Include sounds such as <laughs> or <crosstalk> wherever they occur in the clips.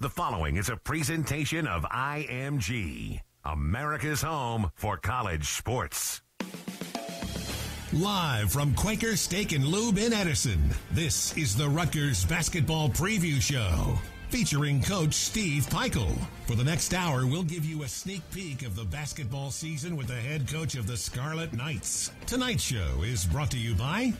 The following is a presentation of IMG, America's home for college sports. Live from Quaker Steak and Lube in Edison, this is the Rutgers Basketball Preview Show. Featuring Coach Steve Pikiell. For the next hour, we'll give you a sneak peek of the basketball season with the head coach of the Scarlet Knights. Tonight's show is brought to you by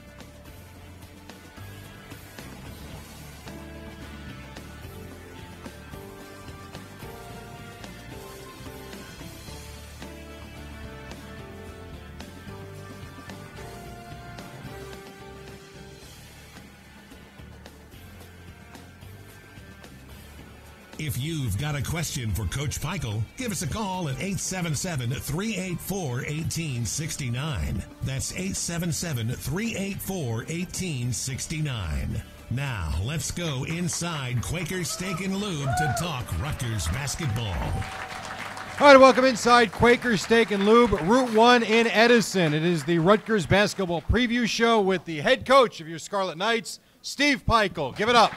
you've got a question for Coach Pikiell, give us a call at 877 384 1869. That's 877 384 1869. Now, let's go inside Quaker Steak and Lube to talk Rutgers basketball. All right, welcome inside Quaker Steak and Lube, Route 1 in Edison. It is the Rutgers basketball preview show with the head coach of your Scarlet Knights, Steve Pikiell. Give it up.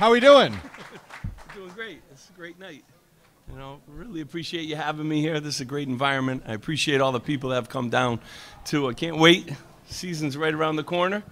How we doing? <laughs> doing great. It's a great night. You know, really appreciate you having me here. This is a great environment. I appreciate all the people that have come down too. I can't wait. Season's right around the corner,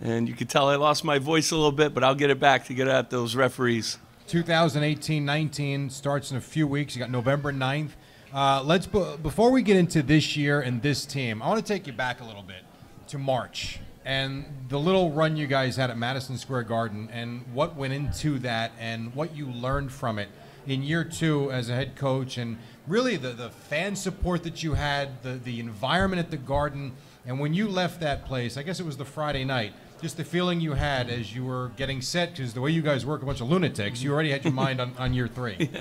and you can tell I lost my voice a little bit, but I'll get it back to get at those referees. 2018-19 starts in a few weeks. You got November 9th. Uh, let's before we get into this year and this team, I want to take you back a little bit to March and the little run you guys had at Madison Square Garden and what went into that and what you learned from it in year two as a head coach and really the, the fan support that you had, the, the environment at the Garden. And when you left that place, I guess it was the Friday night, just the feeling you had as you were getting set, because the way you guys work, a bunch of lunatics, you already had your mind on, on year three. <laughs>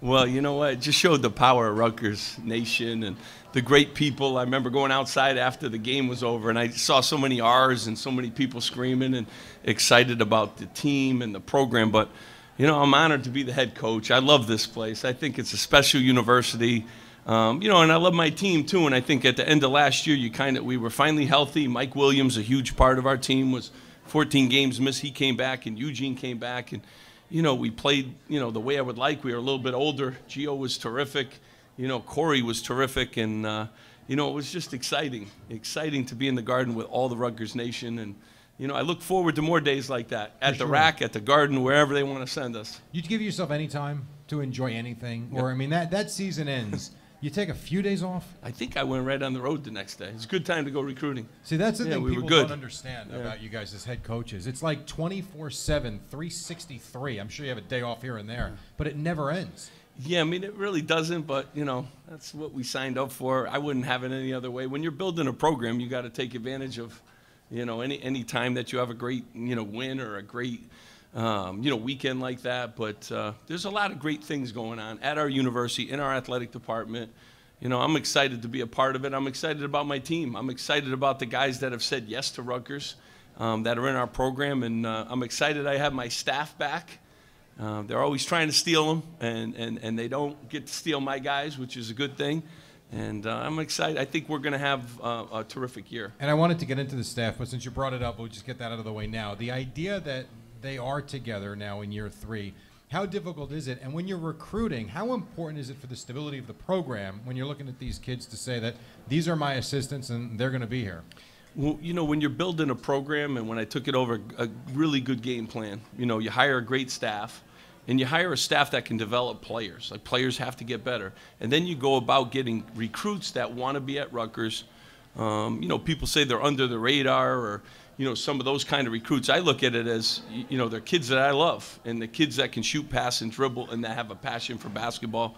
Well, you know what? It just showed the power of Rutgers Nation and the great people. I remember going outside after the game was over, and I saw so many R's and so many people screaming and excited about the team and the program. But, you know, I'm honored to be the head coach. I love this place. I think it's a special university. Um, you know, and I love my team too. And I think at the end of last year, you kind of we were finally healthy. Mike Williams, a huge part of our team, was 14 games missed. He came back, and Eugene came back, and you know we played you know the way I would like. We were a little bit older. Gio was terrific. You know, Corey was terrific, and uh, you know it was just exciting, exciting to be in the Garden with all the Rutgers Nation and. You know, I look forward to more days like that at For the sure. RAC, at the garden, wherever they want to send us. You'd give yourself any time to enjoy anything, or I mean that that season ends. You take a few days off. I think I went right on the road the next day. It's a good time to go recruiting. See, that's the Yeah, thing we were people good. don't understand Yeah. about you guys as head coaches. It's like 24 7, 363. I'm sure you have a day off here and there, but it never ends. Yeah, I mean, it really doesn't, but, you know, that's what we signed up for. I wouldn't have it any other way. When you're building a program, you got to take advantage of, you know, any, any time that you have a great, you know, win or a great, um, you know, weekend like that. But uh, there's a lot of great things going on at our university, in our athletic department. You know, I'm excited to be a part of it. I'm excited about my team. I'm excited about the guys that have said yes to Rutgers, um, that are in our program, and uh, I'm excited I have my staff back. Uh, they're always trying to steal them, and, and, and they don't get to steal my guys, which is a good thing. And uh, I'm excited. I think we're going to have uh, a terrific year. And I wanted to get into the staff, but since you brought it up, we'll just get that out of the way now. The idea that they are together now in year three, how difficult is it? And when you're recruiting, how important is it for the stability of the program when you're looking at these kids to say that these are my assistants and they're going to be here? Well, you know, when you're building a program, and when I took it over, a really good game plan. You know, you hire a great staff, and you hire a staff that can develop players. Like players have to get better, and then you go about getting recruits that want to be at Rutgers. Um, you know, people say they're under the radar, or you know, some of those kind of recruits. I look at it as you know, they're kids that I love, and the kids that can shoot, pass, and dribble, and that have a passion for basketball.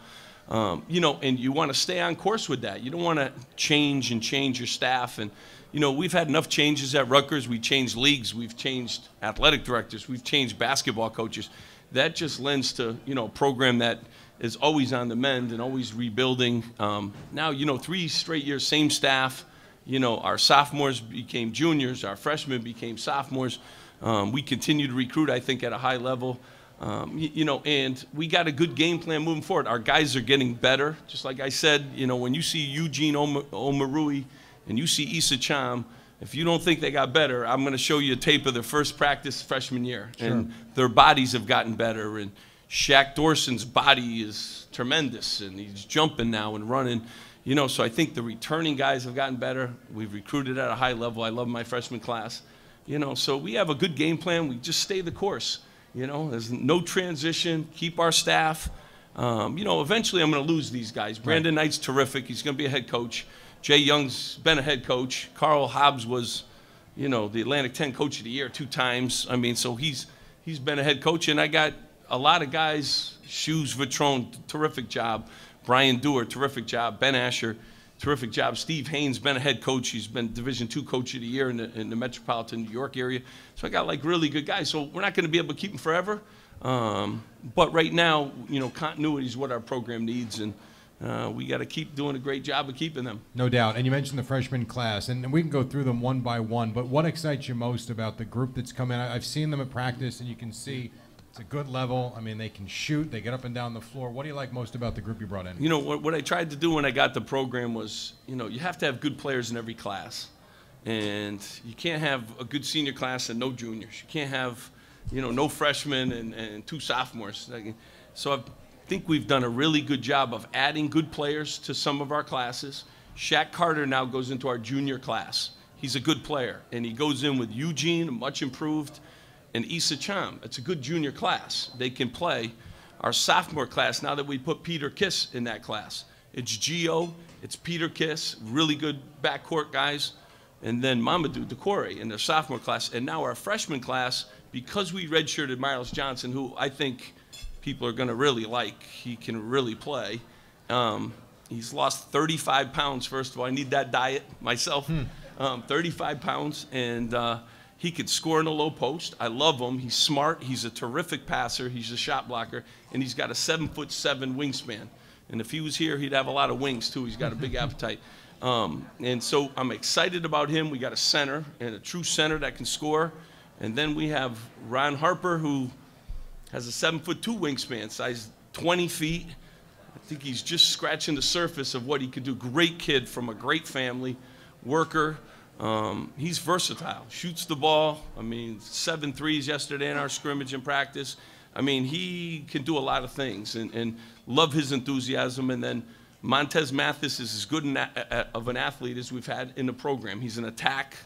Um, you know, and you want to stay on course with that. You don't want to change and change your staff. And, you know, we've had enough changes at Rutgers. We changed leagues. We've changed athletic directors. We've changed basketball coaches. That just lends to, you know, a program that is always on the mend and always rebuilding. Um, now, you know, three straight years, same staff. You know, our sophomores became juniors. Our freshmen became sophomores. Um, we continue to recruit, I think, at a high level. Um, you, you know, and we got a good game plan moving forward. Our guys are getting better. Just like I said, you know, when you see Eugene Oma- Omoruyi and you see Issa Cham, if you don't think they got better, I'm going to show you a tape of their first practice freshman year, Sure. and their bodies have gotten better. And Shaq Doorson's body is tremendous, and he's jumping now and running. You know, so I think the returning guys have gotten better. We've recruited at a high level. I love my freshman class. You know, so we have a good game plan. We just stay the course. You know, there's no transition. Keep our staff. Um, you know, eventually I'm going to lose these guys. Brandon Knight's terrific. He's going to be a head coach. Jay Young's been a head coach. Karl Hobbs was, you know, the Atlantic 10 Coach of the Year two times. I mean, so he's he's been a head coach, and I got a lot of guys. Shoes Vitrone, terrific job. Brian Dewar, terrific job. Ben Asher, terrific job. Steve Haynes, been a head coach. He's been Division two Coach of the Year in the, in the metropolitan New York area. So I got like really good guys. So we're not going to be able to keep them forever. Um, but right now, you know, continuity is what our program needs, and uh, we got to keep doing a great job of keeping them. No doubt. And you mentioned the freshman class, and, and we can go through them one by one. But what excites you most about the group that's come in? I- I've seen them at practice, and you can see it's a good level. I mean, they can shoot, they get up and down the floor. What do you like most about the group you brought in? You know, what, what I tried to do when I got the program was, you know, you have to have good players in every class. And you can't have a good senior class and no juniors. You can't have, you know, no freshmen and, and two sophomores. So I think we've done a really good job of adding good players to some of our classes. Shaq Carter now goes into our junior class. He's a good player, and he goes in with Eugene, much improved, and Issa Cham. It's a good junior class. They can play. Our sophomore class, now that we put Peter Kiss in that class, it's Gio, it's Peter Kiss, really good backcourt guys, and then Mamadou Doucoure in the sophomore class. And now our freshman class, because we redshirted Myles Johnson, who I think people are going to really like, he can really play. Um, he's lost 35 pounds, first of all. I need that diet myself. Um, 35 pounds, and uh, he could score in a low post. I love him. He's smart. He's a terrific passer. He's a shot blocker, and he's got a seven foot seven wingspan. And if he was here, he'd have a lot of wings too. He's got a big <laughs> appetite. Um, and so I'm excited about him. We got a center and a true center that can score. And then we have Ron Harper, who has a seven foot two wingspan, size 20 feet. I think he's just scratching the surface of what he could do. Great kid from a great family, worker. Um, he's versatile. Shoots the ball. I mean, seven threes yesterday in our scrimmage and practice. I mean, he can do a lot of things, and, and love his enthusiasm. And then Montez Mathis is as good an of an athlete as we've had in the program. He's an attack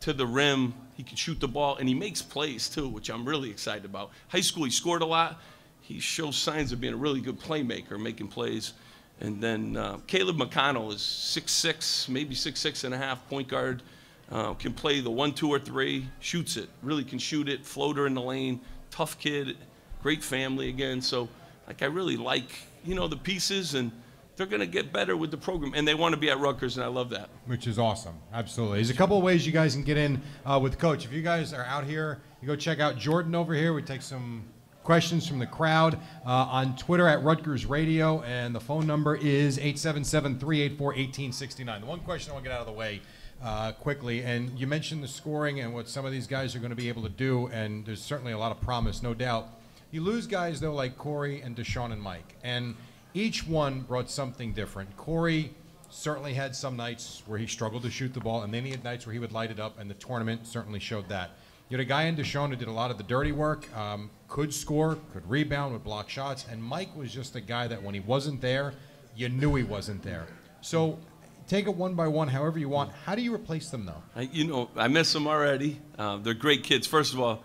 to the rim. He can shoot the ball, and he makes plays too, which I'm really excited about. High school, he scored a lot. He shows signs of being a really good playmaker, making plays. And then uh, Caleb McConnell is 6'6", maybe 6'6 and a half, point guard. Uh, can play the one, two, or three, shoots it, really can shoot it, floater in the lane, tough kid, great family again. So, like, I really like, you know, the pieces, and they're going to get better with the program. And they want to be at Rutgers, and I love that. which is awesome. Absolutely. There's a couple of ways you guys can get in uh, with Coach. If you guys are out here, you go check out Jordan over here. We take some questions from the crowd uh, on Twitter at Rutgers Radio, and the phone number is 877 384 1869. The one question I want to get out of the way. Uh, quickly, and you mentioned the scoring and what some of these guys are going to be able to do, and there's certainly a lot of promise, no doubt. You lose guys though like Corey and Deshawn and Mike, and each one brought something different. Corey certainly had some nights where he struggled to shoot the ball, and then he had nights where he would light it up, and the tournament certainly showed that. You had a guy in Deshawn who did a lot of the dirty work, um, could score, could rebound, would block shots, and Mike was just a guy that when he wasn't there, you knew he wasn't there. So take it one by one, however you want. How do you replace them, though? I, you know, I miss them already. Uh, they're great kids. First of all,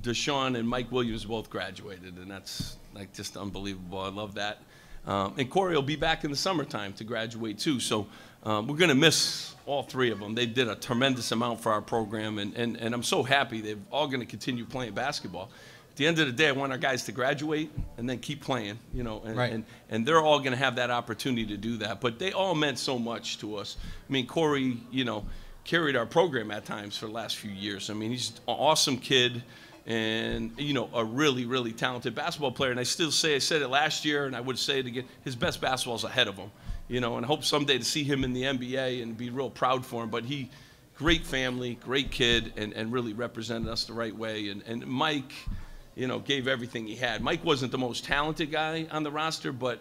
Deshawn and Mike Williams both graduated, and that's like just unbelievable. I love that. Um, and Corey will be back in the summertime to graduate too. So um, we're going to miss all three of them. They did a tremendous amount for our program, and, and, and I'm so happy they're all going to continue playing basketball. At the end of the day, I want our guys to graduate and then keep playing, you know, and, Right. and, and they're all going to have that opportunity to do that. But they all meant so much to us. I mean, Corey, you know, carried our program at times for the last few years. I mean, he's an awesome kid and, you know, a really, really talented basketball player. And I still say, I said it last year and I would say it again, his best basketball is ahead of him, you know, and I hope someday to see him in the NBA and be real proud for him. But he, great family, great kid, and, and really represented us the right way. And, and Mike, you know, gave everything he had. Mike wasn't the most talented guy on the roster, but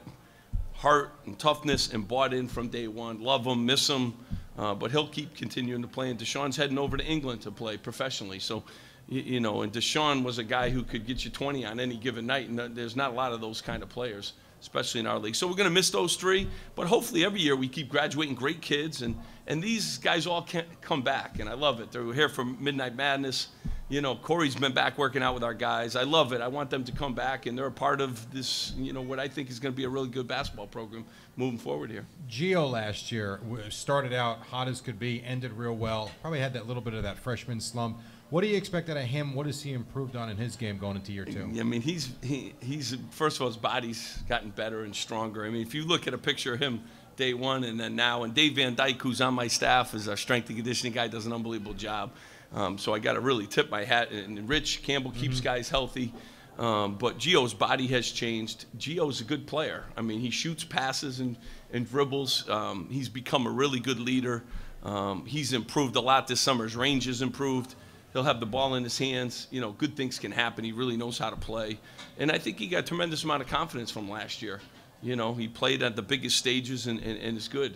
heart and toughness and bought in from day one. Love him, miss him. Uh, but he'll keep continuing to play. And Deshawn's heading over to England to play professionally. So, you, you know, and Deshaun was a guy who could get you 20 on any given night. And there's not a lot of those kind of players, especially in our league. So we're going to miss those three. But hopefully every year we keep graduating great kids. And, and these guys all can come back. And I love it. They're here for Midnight Madness. You know, Corey's been back working out with our guys. I love it. I want them to come back, and they're a part of this, you know, what I think is going to be a really good basketball program moving forward here. Gio last year started out hot as could be, ended real well. Probably had that little bit of that freshman slump. What do you expect out of him? What has he improved on in his game going into year two? I mean, he's he, he's first of all his body's gotten better and stronger. I mean, if you look at a picture of him day one and then now, and Dave Van Dyke, who's on my staff, is our strength and conditioning guy, does an unbelievable job. Um, so I got to really tip my hat. And Rich Campbell keeps mm-hmm. guys healthy. Um, but Gio's body has changed. Gio's a good player. I mean, he shoots passes and, and dribbles. Um, he's become a really good leader. Um, he's improved a lot this summer. His range has improved. He'll have the ball in his hands. You know, good things can happen. He really knows how to play. And I think he got a tremendous amount of confidence from last year. You know, he played at the biggest stages and, and, and is good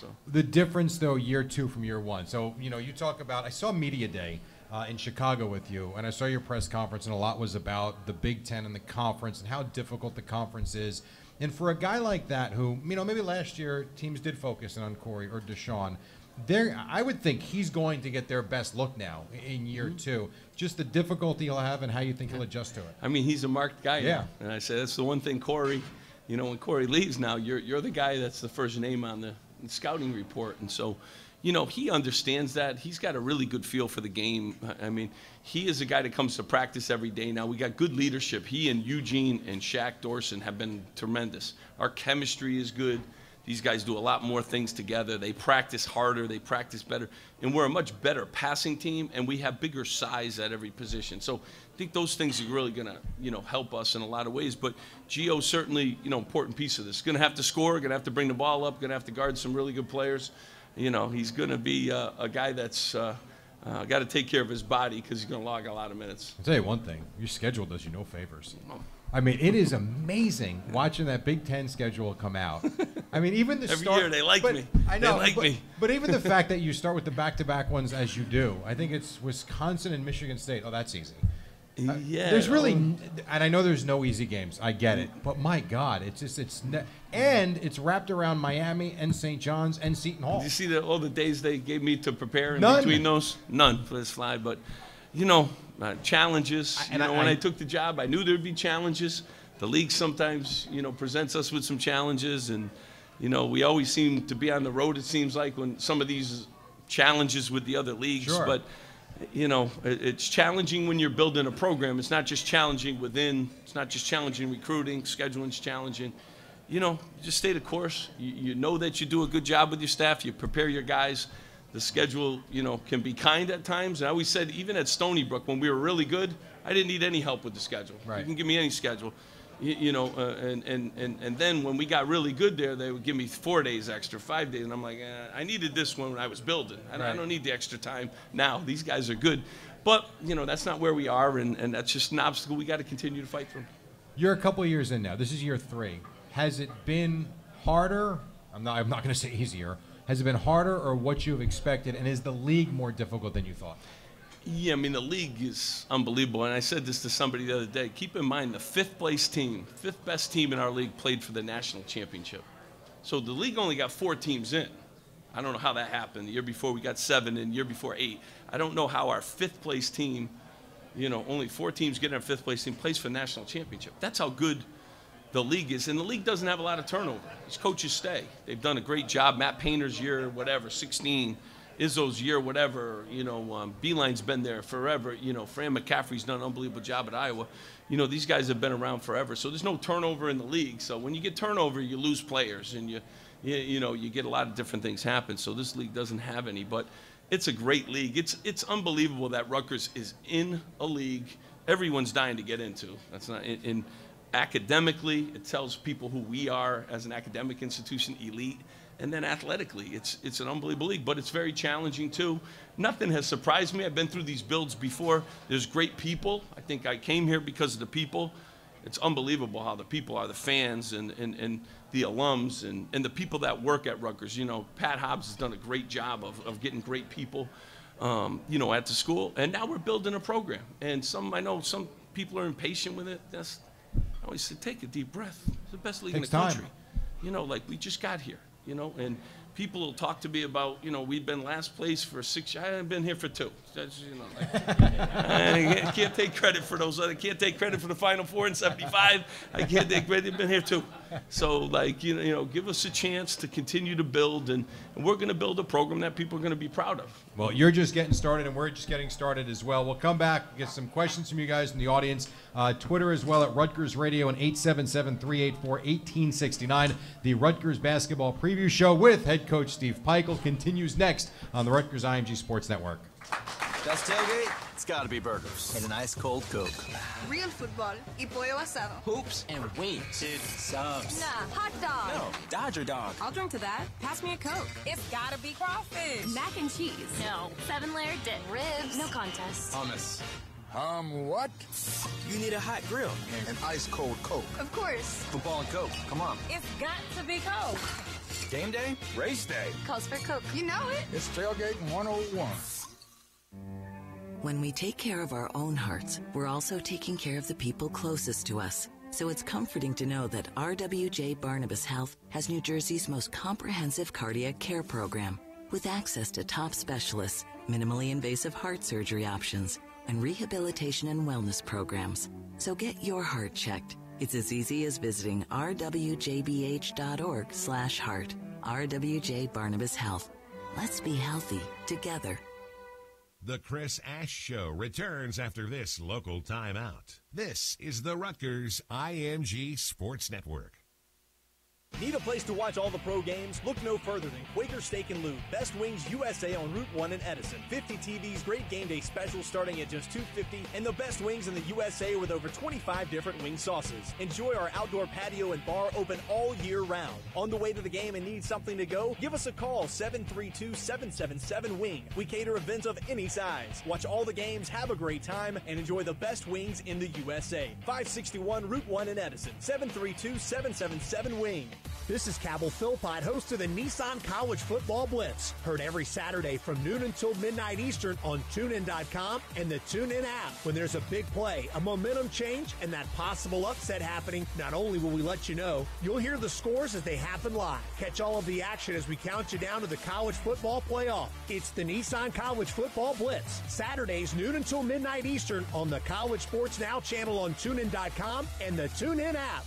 so. The difference, though, year two from year one. So, you know, you talk about, I saw Media Day uh, in Chicago with you, and I saw your press conference, and a lot was about the Big Ten and the conference and how difficult the conference is. And for a guy like that, who, you know, maybe last year teams did focus on Corey or Deshawn, there, I would think he's going to get their best look now in year mm-hmm. two. Just the difficulty he'll have and how you think he'll adjust to it. I mean, he's a marked guy. Yeah. Now. And I say that's the one thing Corey, you know, when Corey leaves now, you're, you're the guy that's the first name on the scouting report. And so, you know, he understands that. He's got a really good feel for the game. I mean, he is a guy that comes to practice every day now. We got good leadership. He and Eugene and Shaq Doorson have been tremendous. Our chemistry is good. These guys do a lot more things together. They practice harder, they practice better. And we're a much better passing team, and we have bigger size at every position. So think those things are really going to, you know, help us in a lot of ways. But Gio certainly, you know, important piece of this. Going to have to score, going to have to bring the ball up, going to have to guard some really good players. You know, he's going to be uh, a guy that's uh, uh, got to take care of his body because he's going to log a lot of minutes. I'll tell you one thing: your schedule does you no favors. I mean, it is amazing watching that Big Ten schedule come out. I mean, even the <laughs> every start, year they like me. I know, they like but, me. but even the <laughs> fact that you start with the back-to-back ones as you do, I think it's Wisconsin and Michigan State. Oh, that's easy. Uh, yeah. There's really, and I know there's no easy games. I get it, but my God, it's just it's ne- and it's wrapped around Miami and St. John's and Seton Hall. Did you see the, all the days they gave me to prepare in None. between those? None for this slide, but you know, uh, challenges. You know, I, when I, I took the job, I knew there'd be challenges the league sometimes, you know, presents us with some challenges, and you know, we always seem to be on the road. It seems like when some of these challenges with the other leagues, sure. but you know, it's challenging when you're building a program. It's not just challenging within. It's not just challenging recruiting. Scheduling's challenging. You know, just stay the course. You, you know that you do a good job with your staff. You prepare your guys. The schedule, you know, can be kind at times. And I always said, even at Stony Brook, when we were really good, I didn't need any help with the schedule. Right. You can give me any schedule you, you know, uh, and, and, and, and then when we got really good there, they would give me four days extra, five days. And I'm like, eh, I needed this one when I was building. I, right. I don't need the extra time now. These guys are good. But, you know, that's not where we are, and, and that's just an obstacle we got to continue to fight through. You're a couple years in now. This is year three. Has it been harder? I'm not, I'm not going to say easier. Has it been harder or what you have expected? And is the league more difficult than you thought? Yeah, I mean, the league is unbelievable. And I said this to somebody the other day. Keep in mind, the fifth place team, fifth best team in our league, played for the national championship. So the league only got four teams in. I don't know how that happened. The year before, we got seven, and the year before, eight. I don't know how our fifth place team, you know, only four teams getting our fifth place team, plays for the national championship. That's how good the league is. And the league doesn't have a lot of turnover. These coaches stay. They've done a great job. Matt Painter's year, whatever, 16 Izzo's year, whatever. You know, um, Beilein's been there forever. You know, Fran McCaffery's done an unbelievable job at Iowa. You know, these guys have been around forever. So there's no turnover in the league. So when you get turnover, you lose players, and you, you, you know, you get a lot of different things happen. So this league doesn't have any, but it's a great league. It's it's unbelievable that Rutgers is in a league everyone's dying to get into. That's not in, in academically. It tells people who we are as an academic institution, elite and then athletically, it's it's an unbelievable league, but it's very challenging too. Nothing has surprised me. I've been through these builds before. There's great people. I think I came here because of the people. it's unbelievable how the people are, the fans and, and, and the alums and, and the people that work at Rutgers. You know, Pat Hobbs has done a great job of, of getting great people, um, you know, at the school. And now we're building a program. And some, I know some people are impatient with it. That's, I always say, take a deep breath. It's the best league Takes in the country. time. country. You know, like we just got here, you know, and people will talk to me about, you know, we've been last place for six, I haven't been here for two. That's, you know, like, <laughs> I can't- take credit for those. I can't take credit for the Final Four in '75. I can't take credit. I've been here too. So, like, you know, you know, give us a chance to continue to build, and, and we're going to build a program that people are going to be proud of. Well, you're just getting started, and we're just getting started as well. We'll come back, get some questions from you guys in the audience. Uh, Twitter as well at Rutgers Radio and 877 384 1869. The Rutgers Basketball Preview Show with head coach Steve Pikiell continues next on the Rutgers IMG Sports Network. Best tailgate? It's gotta be burgers. And an ice cold Coke. Real football y pollo asado. Hoops and wings. Dude, subs. Nah, hot dog. No, Dodger dog. I'll drink to that. Pass me a Coke. It's gotta be crawfish. Mac and cheese. No. Seven layer dip. Ribs. No contest. Hummus. Um, what? You need a hot grill. And An ice cold Coke. Of course. Football and Coke. Come on. It's got to be Coke. Game day? Race day. Calls for Coke. You know it. It's tailgate 101. When we take care of our own hearts, we're also taking care of the people closest to us. So it's comforting to know that RWJ Barnabas Health has New Jersey's most comprehensive cardiac care program with access to top specialists, minimally invasive heart surgery options, and rehabilitation and wellness programs. So get your heart checked. It's as easy as visiting rwjbh.org slash heart. RWJ Barnabas Health. Let's be healthy together. The Chris Ash Show returns after this local timeout. This is the Rutgers IMG Sports Network. Place to watch all the pro games? Look no further than Quaker Steak and Lube, Best Wings USA on Route 1 in Edison. 50 TVs, great game day specials starting at just 250 and the best wings in the USA with over 25 different wing sauces. Enjoy our outdoor patio and bar open all year round. On the way to the game and need something to go? Give us a call 732-777-WING. We cater events of any size. Watch all the games, have a great time, and enjoy the best wings in the USA. 561 Route 1 in Edison. 732-777-WING. This is Cabell Philpott, host of the Nissan College Football Blitz. Heard every Saturday from noon until midnight Eastern on TuneIn.com and the TuneIn app. When there's a big play, a momentum change, and that possible upset happening, not only will we let you know, you'll hear the scores as they happen live. Catch all of the action as we count you down to the college football playoff. It's the Nissan College Football Blitz. Saturdays, noon until midnight Eastern on the College Sports Now channel on TuneIn.com and the TuneIn app.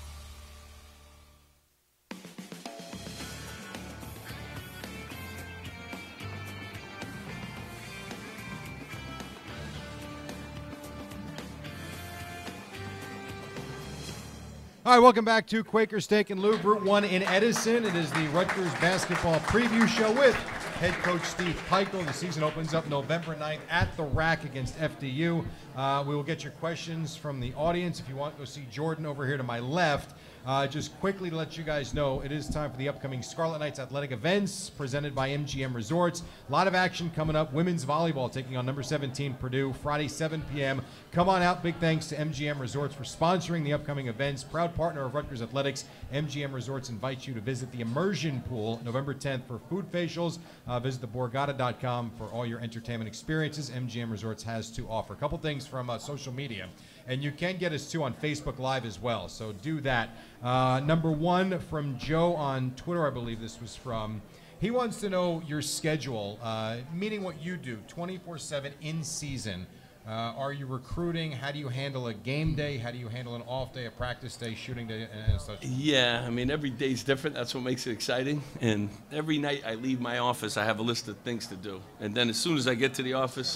All right, welcome back to Quaker Steak and Lube, Route 1 in Edison. It is the Rutgers Basketball Preview Show with head coach Steve Pikiell. The season opens up November 9th at the RAC against FDU. Uh, we will get your questions from the audience. If you want to go see Jordan over here to my left, uh, just quickly to let you guys know, it is time for the upcoming Scarlet Knights athletic events presented by MGM Resorts. A lot of action coming up. Women's volleyball taking on number 17 Purdue Friday 7 p.m. Come on out. Big thanks to MGM Resorts for sponsoring the upcoming events. Proud partner of Rutgers Athletics, MGM Resorts invites you to visit the immersion pool November 10th for food facials. Uh, visit theborgata.com for all your entertainment experiences MGM Resorts has to offer. A couple things from uh, social media. And you can get us too on Facebook Live as well. So do that. Uh, number one from Joe on Twitter, I believe this was from. He wants to know your schedule, uh, meaning what you do 24 7 in season. Uh, are you recruiting? How do you handle a game day? How do you handle an off day, a practice day, shooting day, and, and such? Yeah, I mean, every day's different. That's what makes it exciting. And every night I leave my office, I have a list of things to do. And then as soon as I get to the office,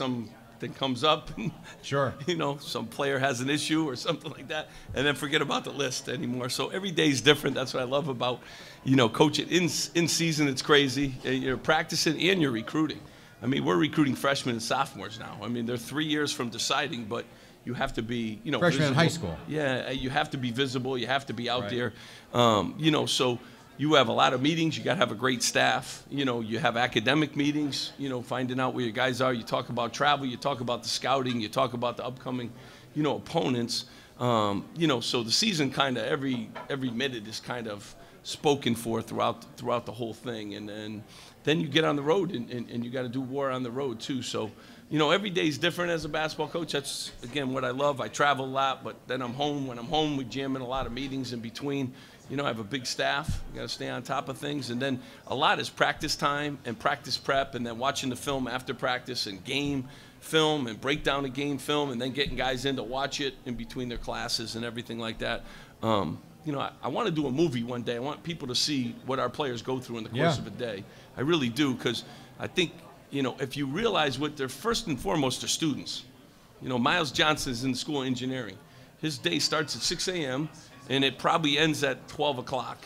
something comes up. <laughs> Sure. you know, some player has an issue or something like that, and then forget about the list anymore. So every day is different. That's what I love about, you know, coaching in in season. It's crazy. And You're practicing and you're recruiting. I mean, we're recruiting freshmen and sophomores now. I mean, they're three years from deciding, but you have to be, you know, Freshmen in high school. Yeah, you have to be visible. You have to be out Right. there. Um, you know, so you have a lot of meetings. You got to have a great staff. You know, you have academic meetings. You know, finding out where your guys are. You talk about travel. You talk about the scouting. You talk about the upcoming, you know, opponents. Um, you know, so the season kind of every every minute is kind of spoken for throughout throughout the whole thing, and then then you get on the road and, and, and you got to do war on the road too. So, you know, every day is different as a basketball coach. That's again what I love. I travel a lot, but then I'm home. When I'm home, we jam in a lot of meetings in between. You know, I have a big staff. You got to stay on top of things, and then a lot is practice time and practice prep, and then watching the film after practice and game film and break down game film, and then getting guys in to watch it in between their classes and everything like that. Um, you know, I, I want to do a movie one day. I want people to see what our players go through in the course Yeah. of a day. I really do, because I think, you know, if you realize what they're first and foremost are students. You know, Myles Johnson is in the school of engineering. His day starts at 6 a.m. and it probably ends at 12 o'clock.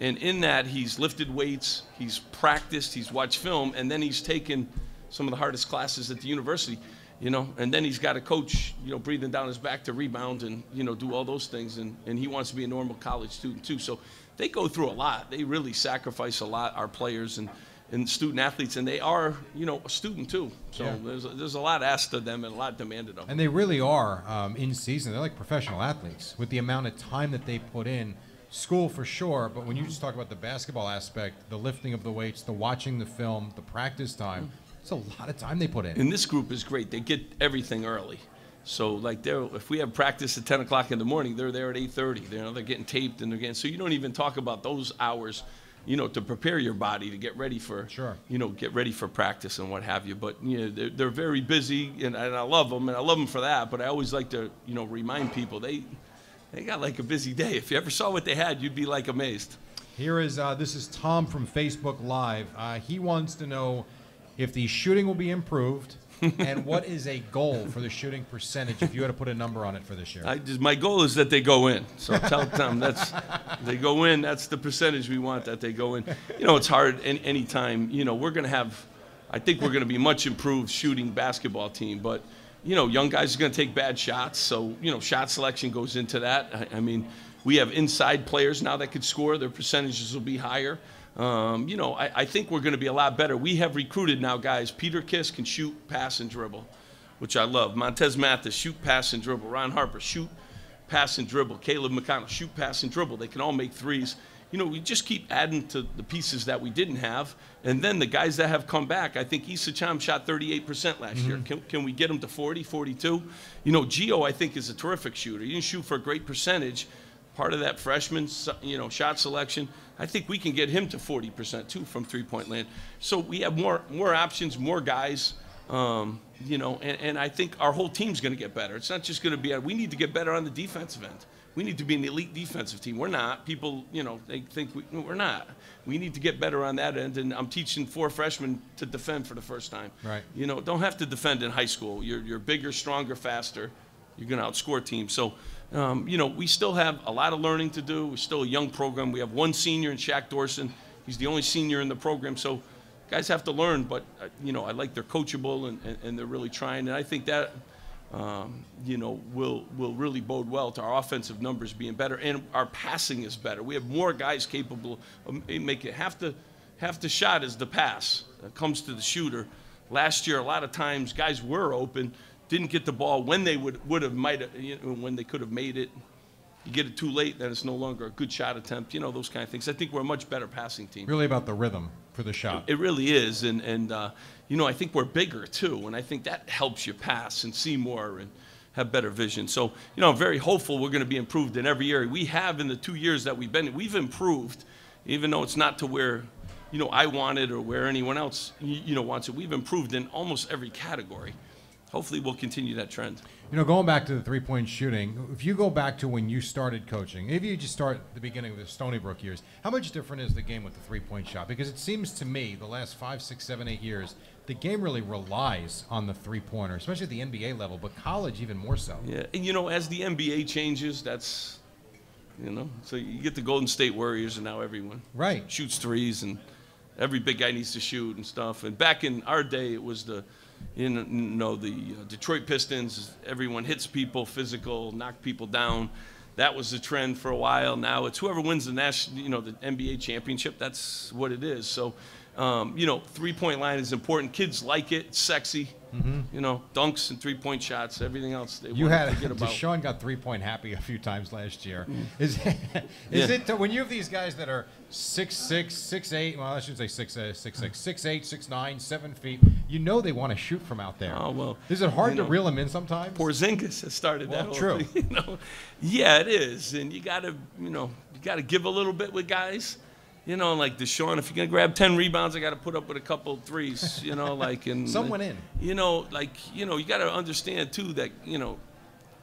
And in that, he's lifted weights, he's practiced, he's watched film, and then he's taken some of the hardest classes at the university. You know, and then he's got a coach, you know, breathing down his back to rebound and you know do all those things, and, and he wants to be a normal college student too. So they go through a lot. They really sacrifice a lot. Our players and and student athletes, and they are, you know, a student too. So Yeah. there's, there's a lot asked of them and a lot demanded of them. And they really are um, in season. They're like professional athletes with the amount of time that they put in. School for sure, but when you just talk about the basketball aspect, the lifting of the weights, the watching the film, the practice time, it's a lot of time they put in. And this group is great. They get everything early. So like they're if we have practice at 10 o'clock in the morning, they're there at 8:30. You know, they're getting taped and they're getting. So you don't even talk about those hours, you know, to prepare your body to get ready for, Sure. you know, get ready for practice and what have you. But you know, they're, they're very busy, and, and I love them, and I love them for that. But I always like to, you know, remind people they they got like a busy day. If you ever saw what they had, you'd be like amazed. Here is uh, this is Tom from Facebook Live. Uh, he wants to know if the shooting will be improved and what is a goal for the shooting percentage if you had to put a number on it for this year. I just, my goal is that they go in. So tell them that's they go in. That's the percentage we want that they go in. You know, it's hard any anytime. You know, we're going to have. I think we're going to be much improved shooting basketball team, but you know, young guys are going to take bad shots. So you know, shot selection goes into that. I, I mean, we have inside players now that could score. Their percentages will be higher. Um, you know, I, I think we're going to be a lot better. We have recruited now guys. Peter Kiss can shoot, pass, and dribble, which I love. Montez Mathis, shoot, pass, and dribble. Ron Harper, shoot, pass, and dribble. Caleb McConnell, shoot, pass, and dribble. They can all make threes. You know, we just keep adding to the pieces that we didn't have. And then the guys that have come back, I think Issa Cham shot 38% last year. Can, can we get him to 40, 42? You know, Gio, I think, is a terrific shooter. He didn't shoot for a great percentage, part of that freshman, you know, shot selection. I think we can get him to 40% too from three-point land. So we have more more options, more guys, um, you know, and, and I think our whole team's going to get better. It's not just going to be. We need to get better on the defensive end. We need to be an elite defensive team. We're not. People, you know, they think we, we're not. We need to get better on that end. And I'm teaching four freshmen to defend for the first time. Right. You know, don't have to defend in high school. You're, you're bigger, stronger, faster. You're going to outscore teams. So, um, you know, we still have a lot of learning to do. We're still a young program. We have one senior in Shaq Doorson. He's the only senior in the program. So, guys have to learn. But, uh, you know, I like they're coachable and, and, and they're really trying. And I think that, um, you know, will will really bode well to our offensive numbers being better, and our passing is better. We have more guys capable of making half the half the shot is the pass that comes to the shooter. Last year, a lot of times guys were open, didn't get the ball when they would would have might have, you know, when they could have made it. You get it too late, then it's no longer a good shot attempt. You know those kind of things. I think we're a much better passing team. Really about the rhythm for the shot. It really is, and and uh, you know I think we're bigger too, and I think that helps you pass and see more and have better vision. So you know I'm very hopeful we're going to be improved in every area. We have in the two years that we've been, we've improved, even though it's not to where you know I want it or where anyone else you know wants it. We've improved in almost every category. Hopefully we'll continue that trend. You know, going back to the three point shooting, if you go back to when you started coaching, if you just start at the beginning of the Stony Brook years, how much different is the game with the three point shot? Because it seems to me the last five, six, seven, eight years, the game really relies on the three pointer, especially at the NBA level, but college even more so. Yeah, and you know, as the NBA changes, that's, you know, so you get the Golden State Warriors, and now everyone Right. shoots threes, and every big guy needs to shoot and stuff. And back in our day, it was the, you know, the uh, Detroit Pistons. Everyone hits people, physical, knock people down. that was the trend for a while. Now it's whoever wins the national, you know, the NBA championship. That's what it is. So, um, you know, three point line is important. Kids like it. It's sexy. You know, dunks and three point shots. Everything else they Mm-hmm. You want had to forget <laughs> about. Deshawn got three point happy a few times last year. Is <laughs> is Yeah. it when you have these guys that are six six six eight? Well, I should say six uh, six six six eight six nine seven feet. You know they want to shoot from out there. Oh well. Is it hard to know, reel them in sometimes? Porzingis has started Well, that whole true. thing. <laughs> You know, yeah, it is, and you gotta, you know, you gotta give a little bit with guys. You know, like Deshawn, if you're gonna grab ten rebounds, I gotta put up with a couple threes. You know, <laughs> like and Some went in. You know, like you know, you gotta understand too that you know,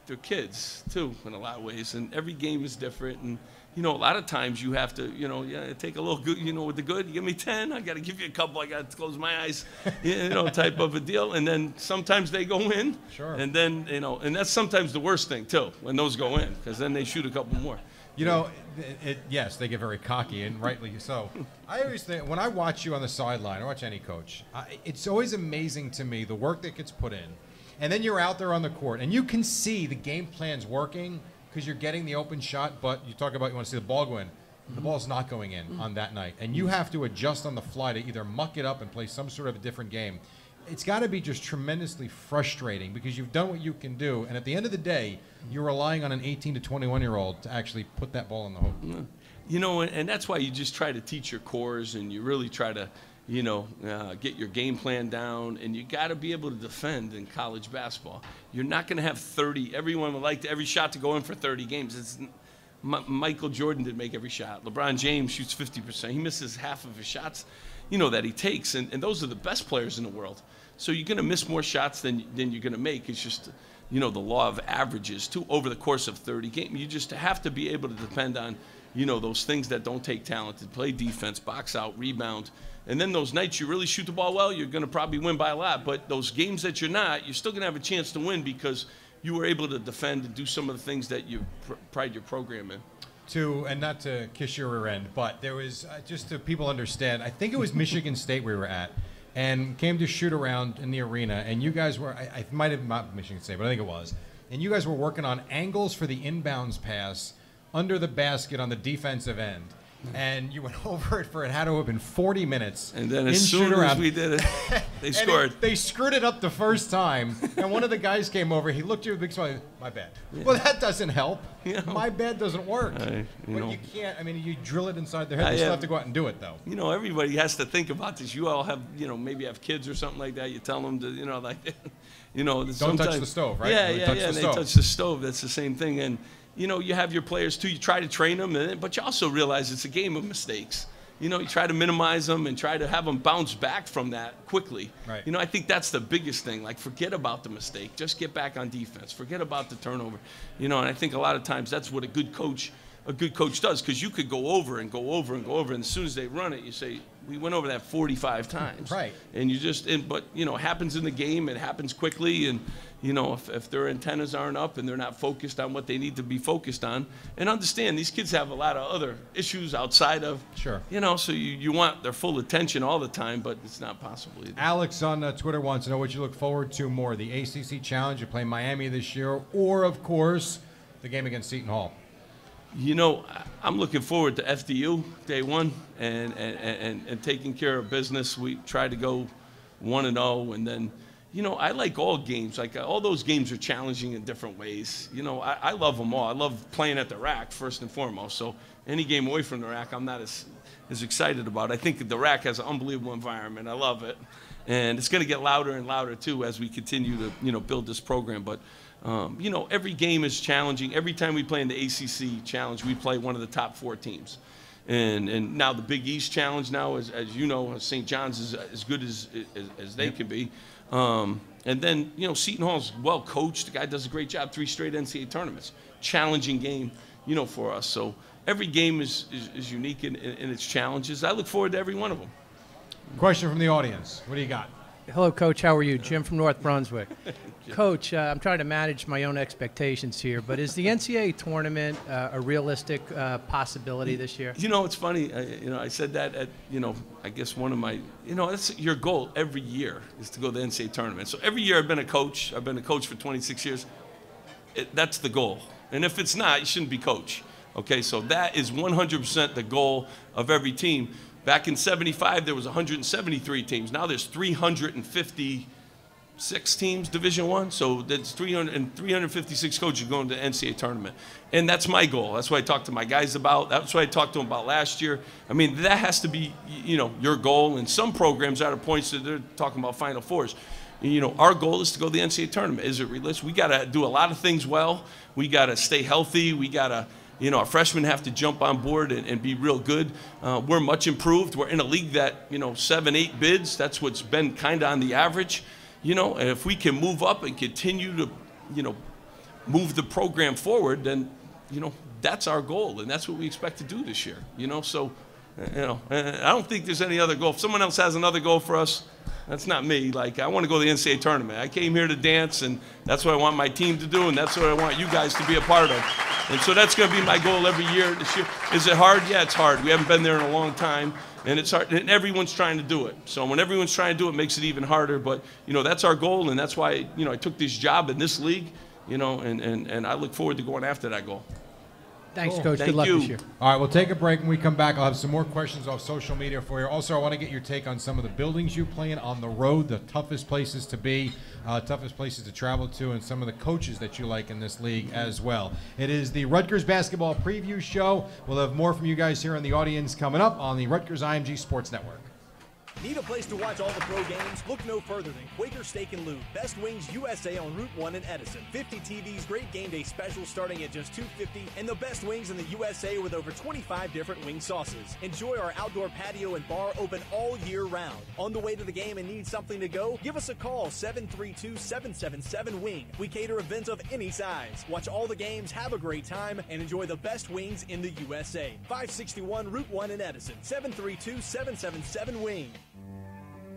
they're kids too in a lot of ways, and every game is different, and you know, a lot of times you have to, you know, yeah, take a little good, you know, with the good, you give me 10, I got to give you a couple, I got to close my eyes, <laughs> you know, type of a deal. And then sometimes they go in. Sure. And then, you know, and that's sometimes the worst thing, too, when those go in, because then they shoot a couple more. You know, it, it, yes, they get very cocky, and rightly so. I always think when I watch you on the sideline, I watch any coach. I, it's always amazing to me the work that gets put in, and then you're out there on the court, and you can see the game plan's working because you're getting the open shot. But you talk about you want to see the ball go in. The mm-hmm. ball's not going in on that night, and you mm-hmm. have to adjust on the fly to either muck it up and play some sort of a different game. It's got to be just tremendously frustrating because you've done what you can do, and at the end of the day, you're relying on an 18 to 21 year old to actually put that ball in the hoop. You know, and, and that's why you just try to teach your cores and you really try to, you know, uh, get your game plan down. And you got to be able to defend in college basketball. You're not going to have 30. Everyone would like to, every shot to go in for 30 games. It's, M- Michael Jordan didn't make every shot. LeBron James shoots 50%. He misses half of his shots, you know, that he takes. And, and those are the best players in the world. So you're going to miss more shots than, than you're going to make. It's just, you know, the law of averages too over the course of 30 games. You just have to be able to depend on, you know, those things that don't take talent to play defense, box out, rebound. And then those nights you really shoot the ball well, you're going to probably win by a lot. But those games that you're not, you're still going to have a chance to win because you were able to defend and do some of the things that you pr- pride your program in. To and not to kiss your rear end, but there was uh, just so people understand. I think it was Michigan <laughs> State we were at, and came to shoot around in the arena, and you guys were. I, I might have not Michigan State, but I think it was. And you guys were working on angles for the inbounds pass under the basket on the defensive end. And you went <laughs> over it for it had to have been 40 minutes. And then as soon as we did it, <laughs> they scored. it- they screwed it up the first time, and one of the guys came over. He looked at you with a big smile. My bad. Well, that doesn't help. <laughs> My bad doesn't work. I- you but know. you can't. I mean, you drill it inside their head. I They still have- have to go out and do it, though. you know, everybody has to think about this. You all have, you know, maybe have kids or something like that. You tell them to, you know, like, you know, don't touch the stove, right? Yeah, Don't yeah, touch yeah. the they touch the stove. That's the same thing. And you know, you have your players too. You try to train them, and, but you also realize it's a game of mistakes. You know, you try to minimize them and try to have them bounce back from that quickly. Right. You know, I think that's the biggest thing. Like, forget about the mistake. Just get back on defense. Forget about the turnover. You know, and I think a lot of times that's what a good coach, a good coach does, because you could go over and go over and go over, and as soon as they run it, you say, "We went over that 45 times." Right. And you just, and, but you know, it happens in the game. It happens quickly, and you know, if, if their antennas aren't up and they're not focused on what they need to be focused on, and understand these kids have a lot of other issues outside of, Sure. you know, so you, you want their full attention all the time, but it's not possible either. Alex on uh, Twitter wants to know what you look forward to more: the ACC Challenge, you play Miami this year, or of course, the game against Seton Hall. You know, I'm looking forward to FDU day one and, and, and, and taking care of business. We try to go 1 and 0, and then, you know, I like all games. Like, all those games are challenging in different ways. You know, I, I love them all. I love playing at the RAC, first and foremost. So, any game away from the RAC, I'm not as, as excited about. I think the RAC has an unbelievable environment. I love it. And it's going to get louder and louder, too, as we continue to, you know, build this program. But, um, you know, every game is challenging. Every time we play in the ACC challenge, we play one of the top four teams. And, and now the Big East challenge now, is, as you know, St. John's is as good as, as, as they can be. Um, and then, you know, Seton Hall's well coached. The guy does a great job. Three straight NCAA tournaments. Challenging game, you know, for us. So every game is, is, is unique in, in, in its challenges. I look forward to every one of them. Question from the audience: What do you got? Hello, Coach. How are you? Jim from North Brunswick. <laughs> Coach, uh, I'm trying to manage my own expectations here, but is the NCAA tournament uh, a realistic uh, possibility this year? You know, it's funny. I, you know, I said that at you know, I guess one of my, you know, that's your goal every year is to go to the NCAA tournament. So every year I've been a coach. I've been a coach for 26 years. It, that's the goal. And if it's not, you shouldn't be coach. Okay, so that is 100% the goal of every team. Back in 75, there was 173 teams. Now there's 356 teams, Division One. So that's 300 and 356 coaches going to the NCAA tournament, and that's my goal. That's what I talked to my guys about. That's what I talked to them about last year. I mean, that has to be, you know, your goal. And some programs are at points that they're talking about Final Fours you know, our goal is to go to the NCAA tournament. Is it realistic? We got to do a lot of things well. We got to stay healthy. We got to, you know, our freshmen have to jump on board and, and be real good. Uh, we're much improved. We're in a league that, you know, seven, eight bids. That's what's been kind of on the average. You know, and if we can move up and continue to, you know, move the program forward, then, you know, that's our goal, and that's what we expect to do this year. You know, so, you know, I don't think there's any other goal. If someone else has another goal for us, that's not me. Like, I want to go to the NCAA tournament. I came here to dance, and that's what I want my team to do, and that's what I want you guys to be a part of. And so that's going to be my goal every year this year. Is it hard? Yeah, it's hard. We haven't been there in a long time, and it's hard. And everyone's trying to do it. So when everyone's trying to do it, it makes it even harder. But, you know, that's our goal, and that's why, you know, I took this job in this league, you know, and, and, and I look forward to going after that goal. Thanks, Cool. Coach. Thank Good luck you. this year. All right, we'll take a break. When we come back, I'll have some more questions off social media for you. Also, I want to get your take on some of the buildings you play in on the road, the toughest places to be, uh, toughest places to travel to, and some of the coaches that you like in this league as well. It is the Rutgers Basketball Preview Show. We'll have more from you guys here in the audience coming up on the Rutgers IMG Sports Network. Need a place to watch all the pro games? Look no further than Quaker Steak and Lube, Best Wings USA on Route 1 in Edison. 50 TVs, great game day specials starting at just 250 and the best wings in the USA with over 25 different wing sauces. Enjoy our outdoor patio and bar open all year round. On the way to the game and need something to go? Give us a call 732-777-WING. We cater events of any size. Watch all the games, have a great time, and enjoy the best wings in the USA. 561 Route 1 in Edison. 732-777-WING.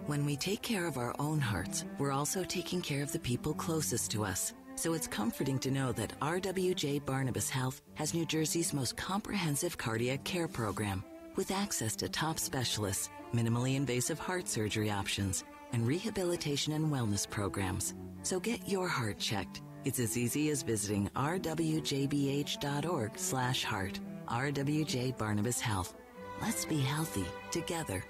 When we take care of our own hearts, we're also taking care of the people closest to us. So it's comforting to know that RWJ Barnabas Health has New Jersey's most comprehensive cardiac care program with access to top specialists, minimally invasive heart surgery options, and rehabilitation and wellness programs. So get your heart checked. It's as easy as visiting rwjbh.org slash heart. RWJ Barnabas Health. Let's be healthy together.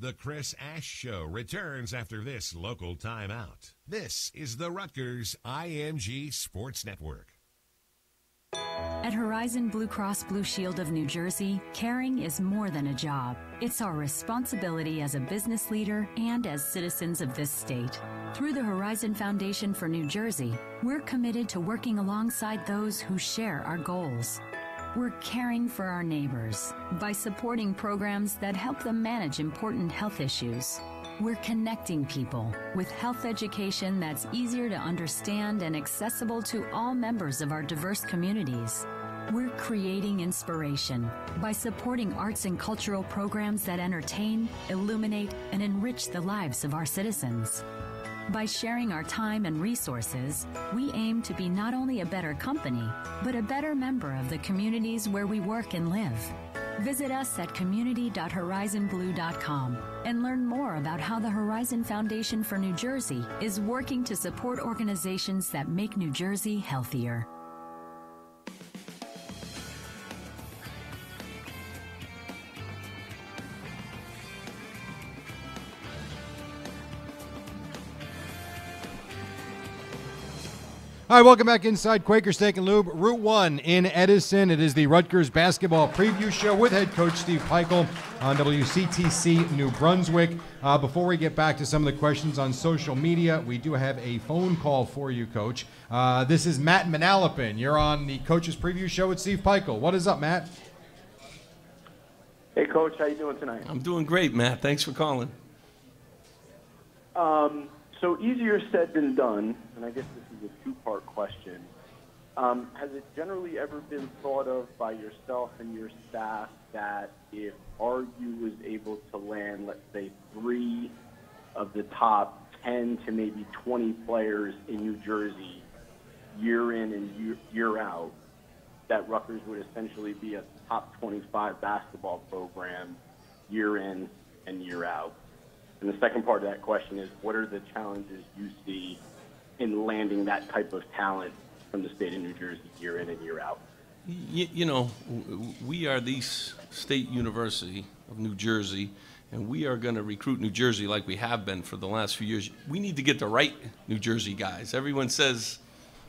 The Chris Ash Show returns after this local timeout. This is the Rutgers IMG Sports Network. At Horizon Blue Cross Blue Shield of New Jersey, caring is more than a job. It's our responsibility as a business leader and as citizens of this state. Through the Horizon Foundation for New Jersey, we're committed to working alongside those who share our goals. We're caring for our neighbors by supporting programs that help them manage important health issues. We're connecting people with health education that's easier to understand and accessible to all members of our diverse communities. We're creating inspiration by supporting arts and cultural programs that entertain, illuminate, and enrich the lives of our citizens. By sharing our time and resources, we aim to be not only a better company, but a better member of the communities where we work and live. Visit us at community.horizonblue.com and learn more about how the Horizon Foundation for New Jersey is working to support organizations that make New Jersey healthier. All right, welcome back inside Quaker Steak and Lube, Route 1 in Edison. It is the Rutgers Basketball Preview Show with head coach Steve Pikiell on WCTC New Brunswick. Uh, before we get back to some of the questions on social media, we do have a phone call for you, Coach. Uh, this is Matt Manalapan. You're on the Coaches Preview Show with Steve Pikiell. What is up, Matt? Hey, Coach, how you doing tonight? I'm doing great, Matt. Thanks for calling. Um, so easier said than done, and I guess this is a two-part question. Um, has it generally ever been thought of by yourself and your staff that if RU was able to land, let's say, three of the top 10 to maybe 20 players in New Jersey year in and year, year out, that Rutgers would essentially be a top 25 basketball program year in and year out? And the second part of that question is, what are the challenges you see in landing that type of talent from the state of New Jersey year in and year out? You, you know, we are the state university of New Jersey, and we are going to recruit New Jersey like we have been for the last few years. We need to get the right New Jersey guys. Everyone says,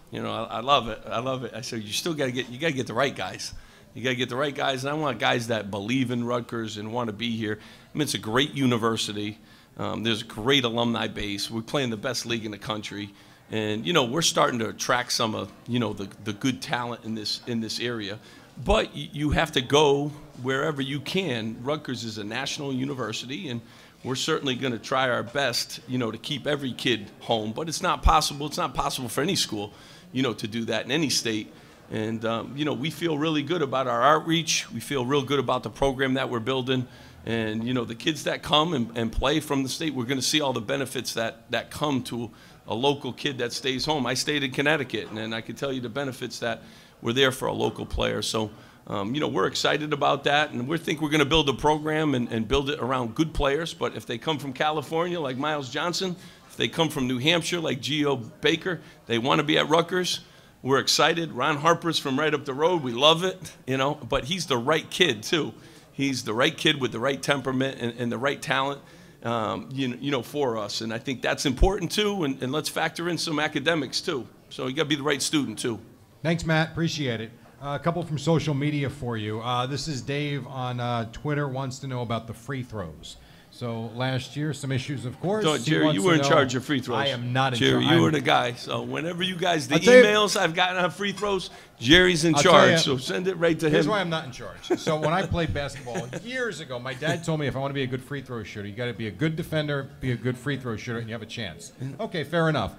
you know, I, I love it. I love it. I said, you still got to get, you got to get the right guys. You got to get the right guys, and I want guys that believe in Rutgers and want to be here. I mean, it's a great university. Um, there's a great alumni base. We're playing the best league in the country, and you know we're starting to attract some of you know the, the good talent in this in this area. But you have to go wherever you can. Rutgers is a national university, and we're certainly going to try our best, you know, to keep every kid home. But it's not possible. It's not possible for any school, you know, to do that in any state. And, um, you know, we feel really good about our outreach. We feel real good about the program that we're building. And, you know, the kids that come and, and play from the state, we're going to see all the benefits that, that come to a local kid that stays home. I stayed in Connecticut, and, and I can tell you the benefits that were there for a local player. So, um, you know, we're excited about that, and we think we're going to build a program and, and build it around good players. But if they come from California, like Myles Johnson, if they come from New Hampshire, like Geo Baker, they want to be at Rutgers we're excited. Ron Harper's from right up the road. We love it, you know, but he's the right kid, too. He's the right kid with the right temperament and, and the right talent, um, you, you know, for us. And I think that's important, too. And, and let's factor in some academics, too. So you got to be the right student, too. Thanks, Matt. Appreciate it. Uh, a couple from social media for you. Uh, this is Dave on uh, Twitter wants to know about the free throws. So last year, some issues, of course. So, Jerry, you were in charge of free throws. I am not in Jerry, you were the guy. So whenever you guys, the I'll you- emails I've gotten on free throws, Jerry's in I'll charge. you- so send it right to Here's him. why I'm not in charge. So when I played basketball years ago, my dad told me if I want to be a good free throw shooter, you got to be a good defender, be a good free throw shooter, and you have a chance. Okay, fair enough.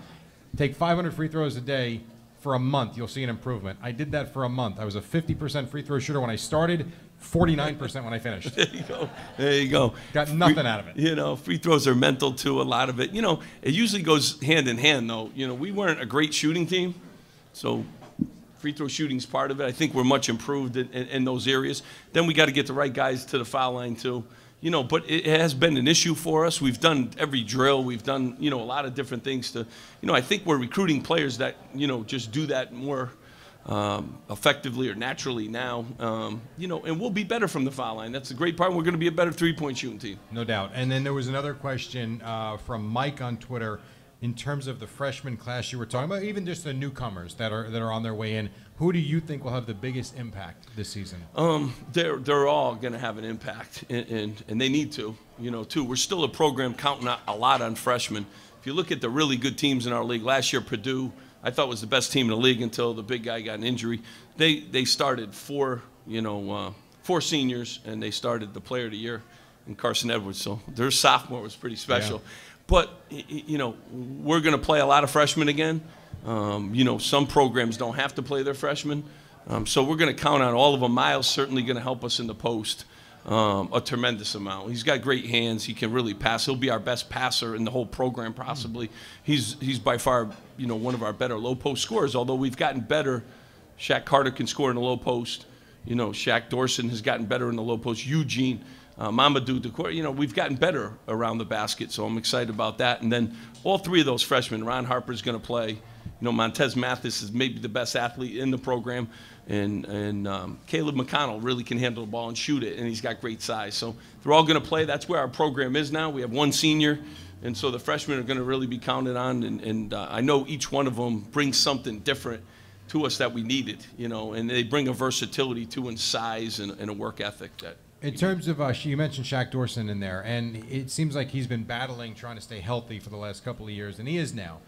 Take 500 free throws a day for a month, you'll see an improvement. I did that for a month. I was a 50% free throw shooter when I started, 49% when I finished. <laughs> There you go. There you go. Got nothing out of it. You know, free throws are mental too. A lot of it. You know, it usually goes hand in hand though. You know, we weren't a great shooting team, so free throw shooting's part of it. I think we're much improved in, in, in those areas. Then we got to get the right guys to the foul line too. You know, but it has been an issue for us. We've done every drill. We've done, you know, a lot of different things to, you know, I think we're recruiting players that, you know, just do that more um, effectively or naturally now. Um, you know, and we'll be better from the foul line. That's the great part. We're going to be a better three-point shooting team. No doubt. And then there was another question uh, from Mike on Twitter in terms of the freshman class you were talking about, even just the newcomers that are that are on their way in. Who do you think will have the biggest impact this season? Um, they're they're all going to have an impact, and, and and they need to. You know, too. We're still a program counting a- a lot on freshmen. If you look at the really good teams in our league, last year Purdue, I thought was the best team in the league until the big guy got an injury. They they started four, you know, uh, four seniors, and they started the Player of the Year in Carson Edwards. So their sophomore was pretty special. Yeah. But you know, we're going to play a lot of freshmen again. Um, you know, some programs don't have to play their freshmen, um, so we're going to count on all of them. Myles certainly going to help us in the post um, a tremendous amount. He's got great hands. He can really pass. He'll be our best passer in the whole program, possibly. He's he's by far you know one of our better low post scorers. Although we've gotten better. Shaq Carter can score in the low post. You know, Shaq Doorson has gotten better in the low post. Eugene, uh, Mamadou Doucoure, you know, we've gotten better around the basket, so I'm excited about that. And then all three of those freshmen, Ron Harper's going to play. You know, Montez Mathis is maybe the best athlete in the program, and and um, Caleb McConnell really can handle the ball and shoot it, and he's got great size. So they're all going to play. That's where our program is now. We have one senior, and so the freshmen are going to really be counted on. And, and uh, I know each one of them brings something different to us that we needed, you know, and they bring a versatility to in size and, and a work ethic that In terms of, uh, you mentioned Shaq Doorson in there, and it seems like he's been battling trying to stay healthy for the last couple of years, and he is now.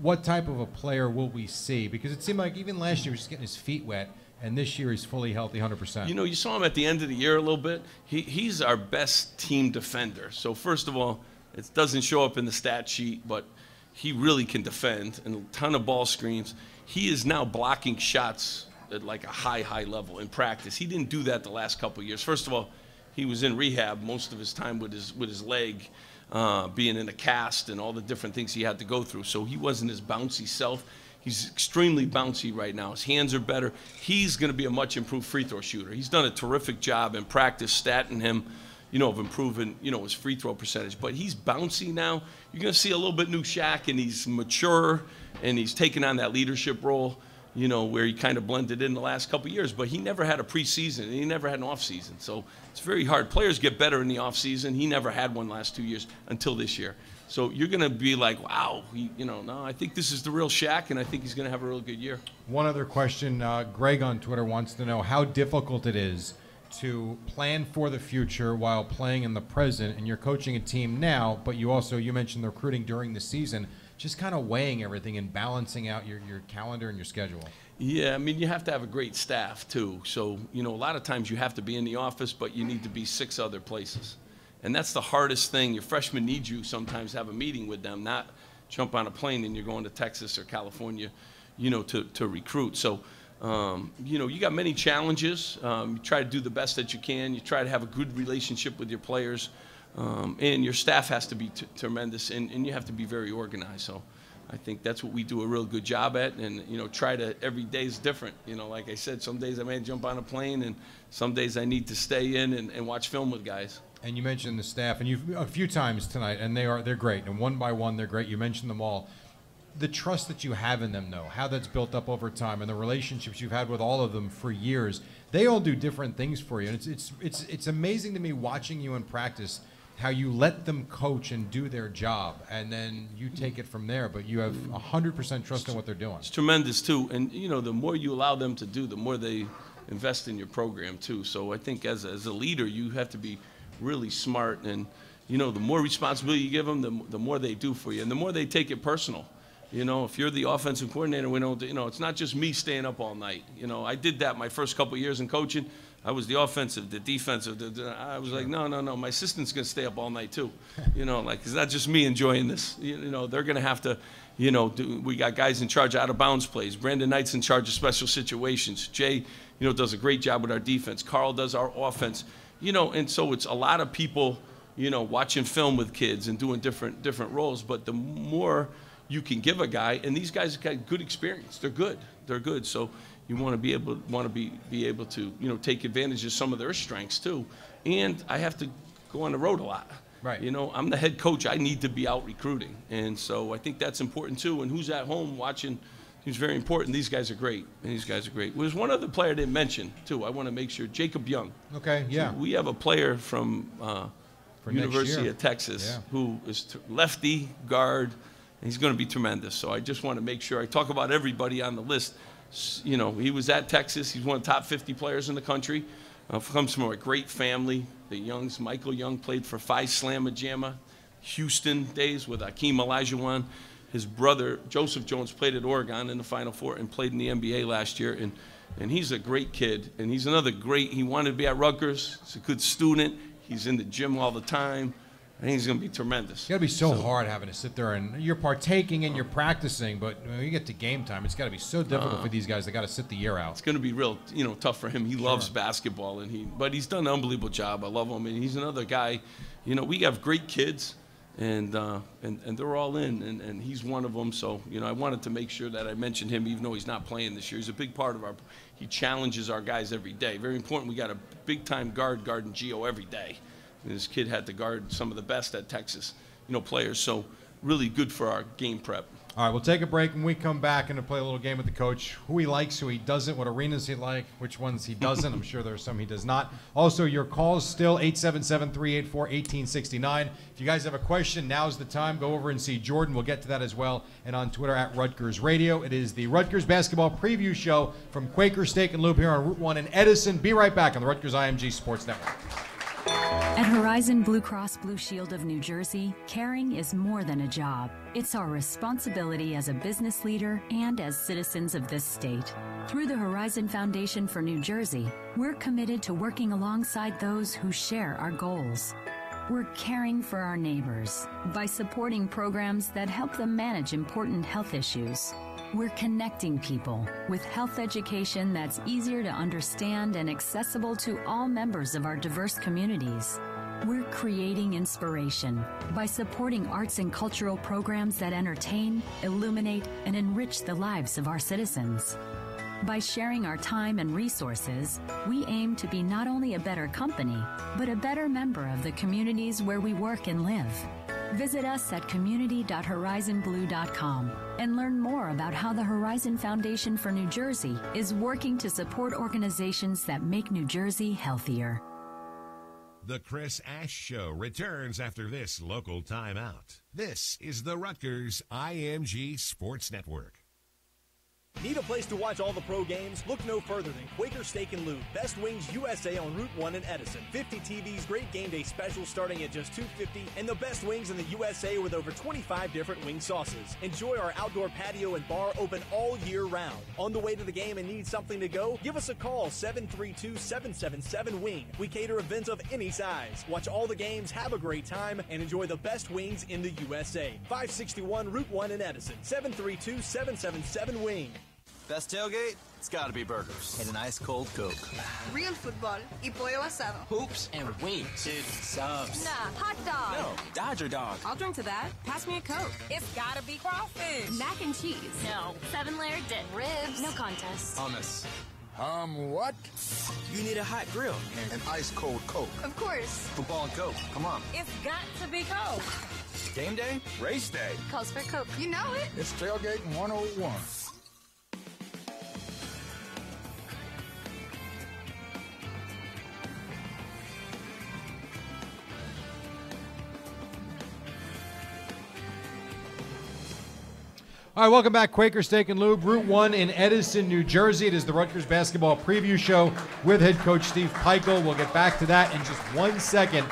What type of a player will we see? Because it seemed like even last year he was just getting his feet wet, and this year he's fully healthy, 100%. You know, you saw him at the end of the year a little bit. He, he's our best team defender. So, first of all, it doesn't show up in the stat sheet, but he really can defend and a ton of ball screens. He is now blocking shots at like a high, high level in practice. He didn't do that the last couple of years. First of all, he was in rehab most of his time with his with his leg, uh, being in a cast and all the different things he had to go through. So he wasn't his bouncy self. He's extremely bouncy right now. His hands are better. He's going to be a much improved free throw shooter. He's done a terrific job in practice, statting him, you know, of improving, you know, his free throw percentage. But he's bouncy now. You're going to see a little bit new Shaq, and he's mature, and he's taking on that leadership role. You know, where he kind of blended in the last couple years, but he never had a preseason and he never had an off season. So it's very hard. Players get better in the off season. He never had one last two years until this year. So you're going to be like, wow, he, you know, no, I think this is the real Shaq, and I think he's going to have a real good year. One other question uh, Greg on Twitter wants to know how difficult it is to plan for the future while playing in the present. And you're coaching a team now, but you also, you mentioned the recruiting during the season, just kind of weighing everything and balancing out your, your calendar and your schedule. Yeah, I mean, you have to have a great staff too. So, you know, a lot of times you have to be in the office, but you need to be six other places. And that's the hardest thing. Your freshmen need you sometimes have a meeting with them, not jump on a plane and you're going to Texas or California, you know, to, to recruit. So, um, you know, you got many challenges. Um, you try to do the best that you can. You try to have a good relationship with your players. Um, and your staff has to be tremendous, and, and you have to be very organized. So I think that's what we do a real good job at, and you know, try to every day is different. You know, like I said, some days I may jump on a plane, and some days I need to stay in and, and watch film with guys. And you mentioned the staff, and you've a few times tonight, and they are they're great, and one by one they're great. You mentioned them all. The trust that you have in them, though, how that's built up over time, and the relationships you've had with all of them for years, they all do different things for you, and it's it's it's it's amazing to me watching you in practice how you let them coach and do their job, and then you take it from there. But you have 100% trust in what they're doing. It's tremendous too, and you know, the more you allow them to do, the more they invest in your program too. So I think as as a leader, you have to be really smart, and you know, the more responsibility you give them, the the more they do for you, and the more they take it personal. You know, if you're the offensive coordinator, we don't. You know, it's not just me staying up all night. You know, I did that my first couple years in coaching. I was the offensive, the defensive. The, the, I was like, no, no, no. My assistant's gonna stay up all night too. You know, like it's not just me enjoying this. You, you know, they're gonna have to. You know, do, we got guys in charge of out of bounds plays. Brandin Knight's in charge of special situations. Jay, you know, does a great job with our defense. Karl does our offense. You know, and so it's a lot of people. You know, watching film with kids and doing different different roles. But the more you can give a guy, and these guys got good experience. They're good. They're good. So you want to be able want to be be able to you know take advantage of some of their strengths too. And I have to go on the road a lot. Right. You know, I'm the head coach. I need to be out recruiting, and so I think that's important too. And who's at home watching? He's very important. These guys are great, and these guys are great. There's one other player I didn't mention too. I want to make sure Jacob Young. Okay. Yeah. So we have a player from uh, University of Texas Yeah. who is t- lefty guard. He's going to be tremendous. So I just want to make sure I talk about everybody on the list. You know, he was at Texas. He's one of the top 50 players in the country. Uh, comes from a great family. The Youngs, Michael Young played for Phi Slamma Jamma, Houston days with Akeem Olajuwon. His brother Joseph Jones played at Oregon in the Final Four and played in the NBA last year. And and he's a great kid. And he's another great. He wanted to be at Rutgers. He's a good student. He's in the gym all the time. I think he's going to be tremendous. It's got to be so, hard having to sit there and you're partaking and you're practicing, but when you get to game time, it's got to be so difficult Uh, for these guys. They got to sit the year out. It's going to be real, you know, tough for him. He loves basketball, and he, but he's done an unbelievable job. I love him, and he's another guy. You know, we have great kids, and uh, and and they're all in, and, and he's one of them. So you know, I wanted to make sure that I mentioned him, even though he's not playing this year. He's a big part of our. He challenges our guys every day. Very important. We got a big time guard guarding Geo every day. This kid had to guard some of the best at Texas, you know, players. So really good for our game prep. All right, we'll take a break and we come back and play a little game with the coach. Who he likes, who he doesn't, what arenas he like, which ones he doesn't. I'm sure there are some he does not. Also, your calls still 877-384-1869. If you guys have a question, now's the time. Go over and see Jordan. We'll get to that as well. And on Twitter at Rutgers Radio. It is the Rutgers basketball preview show from Quaker Steak and Lube here on Route 1 in Edison. Be right back on the Rutgers IMG Sports Network. At Horizon Blue Cross Blue Shield of New Jersey, caring is more than a job. It's our responsibility as a business leader and as citizens of this state. Through the Horizon Foundation for New Jersey, we're committed to working alongside those who share our goals. We're caring for our neighbors by supporting programs that help them manage important health issues. We're connecting people with health education that's easier to understand and accessible to all members of our diverse communities. We're creating inspiration by supporting arts and cultural programs that entertain, illuminate, and enrich the lives of our citizens. By sharing our time and resources, we aim to be not only a better company, but a better member of the communities where we work and live. Visit us at community.horizonblue.com and learn more about how the Horizon Foundation for New Jersey is working to support organizations that make New Jersey healthier. The Chris Ash Show returns after this local timeout. This is the Rutgers IMG Sports Network. Need a place to watch all the pro games? Look no further than Quaker Steak and Lube, Best Wings USA on Route 1 in Edison. 50 TVs, great game day specials starting at just 250 and the best wings in the USA with over 25 different wing sauces. Enjoy our outdoor patio and bar open all year round. On the way to the game and need something to go? Give us a call 732-777-WING. We cater events of any size. Watch all the games, have a great time, and enjoy the best wings in the USA. 561 Route 1 in Edison. 732-777-WING. Best tailgate? It's gotta be burgers. And an ice cold Coke. Real football y pollo asado. Hoops and wings. Dude, subs. Nah, hot dog. No, Dodger dog. I'll drink to that. Pass me a Coke. It's gotta be crawfish. Mac and cheese. No. Seven layer dip. Ribs. No contest. Hummus. Um, what? You need a hot grill. And an ice cold Coke. Of course. Football and Coke. Come on. It's got to be Coke. Game day? Race day. Calls for Coke. You know it. It's tailgating 101. All right, welcome back, Quaker Steak and Lube, Route 1 in Edison, New Jersey. It is the Rutgers basketball preview show with head coach Steve Pikiell. We'll get back to that in just one second.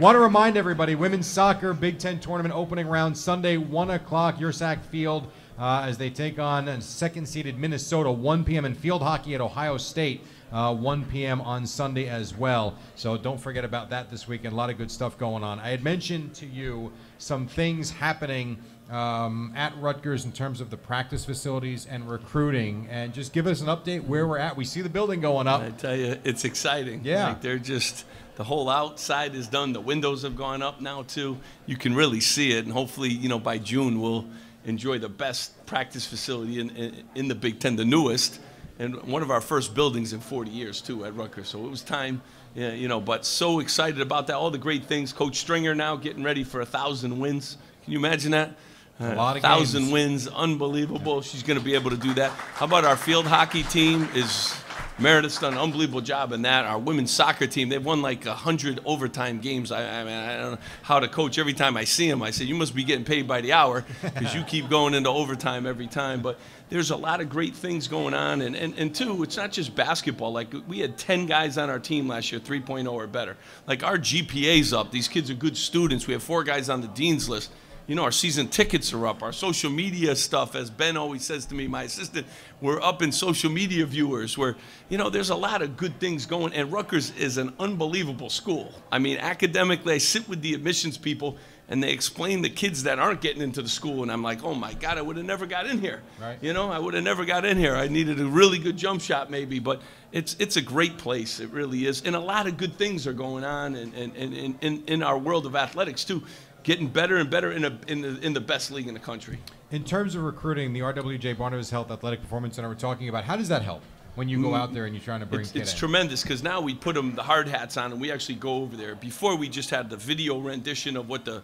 Want to remind everybody women's soccer Big Ten tournament opening round Sunday, 1 o'clock, Yurcak Field, uh, as they take on second seeded Minnesota, 1 p.m., and field hockey at Ohio State. Uh, 1 p.m. on Sunday as well. So don't forget about that this weekend. A lot of good stuff going on. I had mentioned to you some things happening um, at Rutgers in terms of the practice facilities and recruiting, and just give us an update where we're at. We see the building going up. I tell you, it's exciting. Yeah. Like they're just the whole outside is done. The windows have gone up now too. You can really see it, and hopefully, you know, by June we'll enjoy the best practice facility in, in, in the Big Ten, the newest, and one of our first buildings in 40 years too at Rutgers. So it was time, yeah, you know. But so excited about that. All the great things. Coach Stringer now getting ready for a thousand wins. Can you imagine that? A lot of thousand games. wins, unbelievable. She's going to be able to do that. How about our field hockey team? Is Meredith's done an unbelievable job in that. Our women's soccer team, they've won like a hundred overtime games. I, I mean, I don't know how to coach. Every time I see them, I say, "You must be getting paid by the hour because you keep going into overtime every time." But there's a lot of great things going on, and and and two, it's not just basketball. Like we had ten guys on our team last year, 3.0 or better. Like our GPA's up. These kids are good students. We have four guys on the dean's list you know, our season tickets are up. Our social media stuff, as Ben always says to me, my assistant, we're up in social media viewers. Where, you know, there's a lot of good things going. And Rutgers is an unbelievable school. I mean, academically, I sit with the admissions people and they explain the kids that aren't getting into the school. And I'm like, oh my God, I would have never got in here. Right. You know, I would have never got in here. I needed a really good jump shot, maybe. But it's it's a great place. It really is. And a lot of good things are going on in, in, in, in, in our world of athletics, too getting better and better in, a, in, the, in the best league in the country. In terms of recruiting, the RWJ Barnabas Health Athletic Performance Center we're talking about, how does that help when you go mm, out there and you're trying to bring It's, it's tremendous because now we put them the hard hats on and we actually go over there. Before we just had the video rendition of what the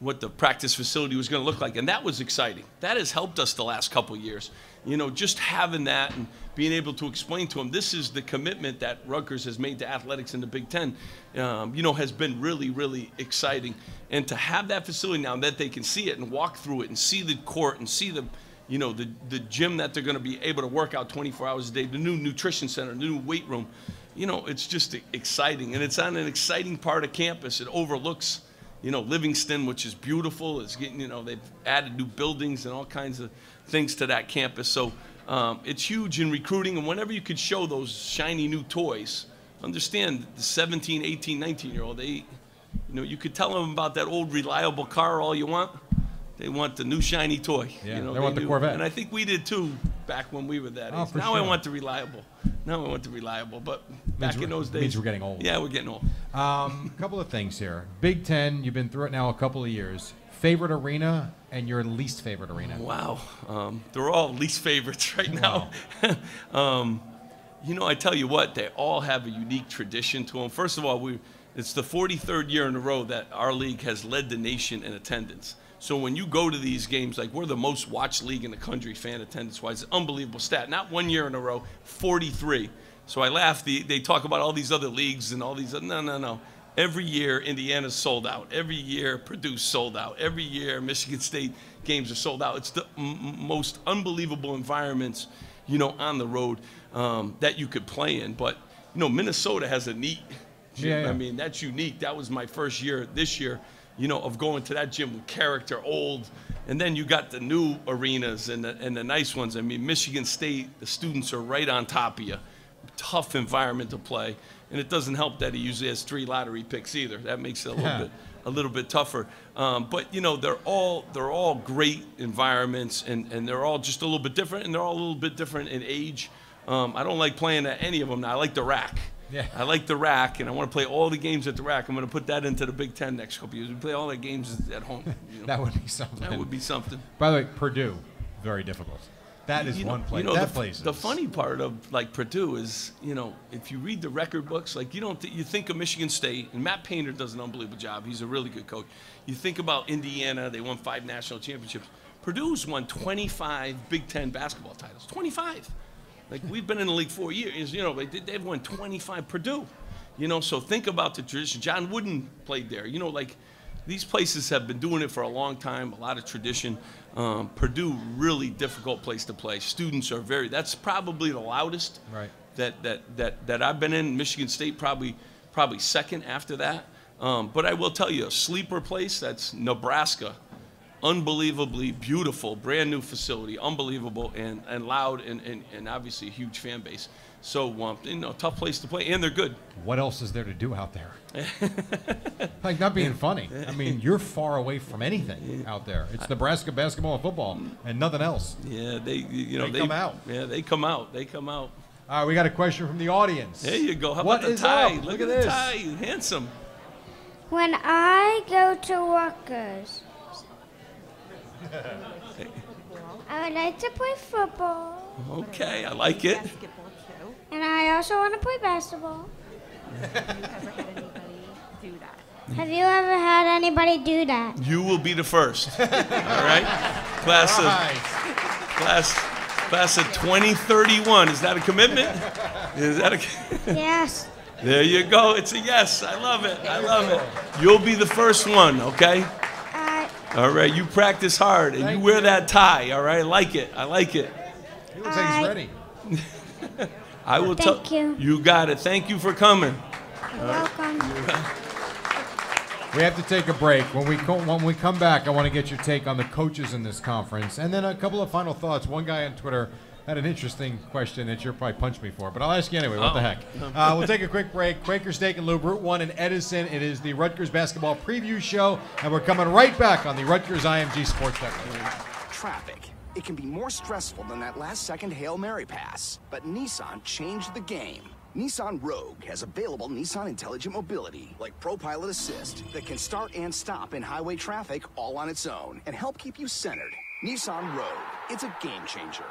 what the practice facility was going to look like, and that was exciting. That has helped us the last couple years. You know, just having that and being able to explain to them this is the commitment that Rutgers has made to athletics in the Big Ten. Um, you know, has been really, really exciting. And to have that facility now that they can see it and walk through it and see the court and see the you know, the, the gym that they're going to be able to work out 24 hours a day, the new nutrition center, the new weight room. You know, it's just exciting. And it's on an exciting part of campus. It overlooks, you know, Livingston, which is beautiful. It's getting, you know, they've added new buildings and all kinds of things to that campus. So um, it's huge in recruiting. And whenever you could show those shiny new toys, understand the 17, 18, 19 year old, they, you know, you could tell them about that old reliable car all you want. They want the new shiny toy. Yeah, you know, they want the. Corvette. And I think we did too back when we were that Oh, age. now I want the reliable. Now I want the reliable. But back in those days, means we're getting old. Yeah, we're getting old. Um, a couple of things here. Big Ten, you've been through it now a couple of years. Favorite arena and your least favorite arena? Wow, um, they're all least favorites right now. <laughs> um, you know, I tell you what, they all have a unique tradition to them. First of all, we it's the 43rd year in a row that our league has led the nation in attendance. So when you go to these games, like we're the most watched league in the country, fan attendance wise, unbelievable stat. Not one year in a row, 43. So I laugh. The, they talk about all these other leagues and all these. No, no, no. Every year, Indiana's sold out. Every year, Purdue's sold out. Every year, Michigan State games are sold out. It's the m- most unbelievable environments, you know, on the road um, that you could play in. But you know, Minnesota has a neat. Gym. Yeah, yeah. I mean, that's unique. That was my first year this year, you know, of going to that gym with character, old, and then you got the new arenas and the, and the nice ones. I mean, Michigan State, the students are right on top of you. Tough environment to play, and it doesn't help that he usually has three lottery picks either. That makes it a little Yeah. bit a little bit tougher. Um, but you know, they're all they're all great environments, and, and they're all just a little bit different, and they're all a little bit different in age. Um, I don't like playing at any of them now. I like the RAC. Yeah. I like the RAC, and I want to play all the games at the RAC. I'm going to put that into the Big Ten next couple years. We play all the games at home. you <laughs> know. That would be something. That would be something. By the way, Purdue, very difficult. That is You know- one place. You know, that the, place. the funny part of like Purdue is, you know, if you read the record books, like you don't, th- you think of Michigan State, and Matt Painter does an unbelievable job. He's a really good coach. You think about Indiana; they won five national championships. Purdue's won 25 Big Ten basketball titles. 25. Like we've been in the league four years. You know, they, they've won 25. Purdue. You know, so think about the tradition. John Wooden played there. You know, like these places have been doing it for a long time, a lot of tradition. Um, Purdue, really difficult place to play. Students are very, that's probably the loudest Right. that, that, that, that I've been in. Michigan State probably, probably second after that. Um, but I will tell you, a sleeper place, that's Nebraska. Unbelievably beautiful, brand new facility, unbelievable and, and loud and, and, and obviously a huge fan base. So, um, you know, tough place to play, and they're good. What else is there to do out there? <laughs> like not being funny. I mean, you're far away from anything out there. It's Nebraska basketball and football, and nothing else. Yeah, they you know They come out. Yeah, they come out. They come out. All right, we got a question from the audience. There you go. How What about the tie? Look, Look at at the this. tie. Handsome. When I go to Rutgers, <laughs> I would like to play football, Okay, I like it. And I also want to play basketball. Have you ever had anybody do that? You will be the first. <laughs> All right, class of class class of 2031. Is that a commitment? Is that a? <laughs> Yes. There you go. It's a yes. I love it. I love it. You'll be the first one. Okay. Uh, All right. You practice hard and you wear that tie. All right. I like it. I like it. He looks like he's ready. <laughs> I will Thank tell you. You got it. Thank you for coming. You're welcome. We have to take a break. When we co- when we come back, I want to get your take on the coaches in this conference, and then a couple of final thoughts. One guy on Twitter had an interesting question that you'll probably punch me for, but I'll ask you anyway. What the Oh. heck? Uh, we'll take a quick break. Quaker Steak and Lube, Route One in Edison. It is the Rutgers basketball preview show, and we're coming right back on the Rutgers IMG Sports Network. Traffic. It can be more stressful than that last second Hail Mary pass. But Nissan changed the game. Nissan Rogue has available Nissan Intelligent Mobility, like ProPilot Assist, that can start and stop in highway traffic all on its own and help keep you centered. Nissan Rogue. It's a game changer.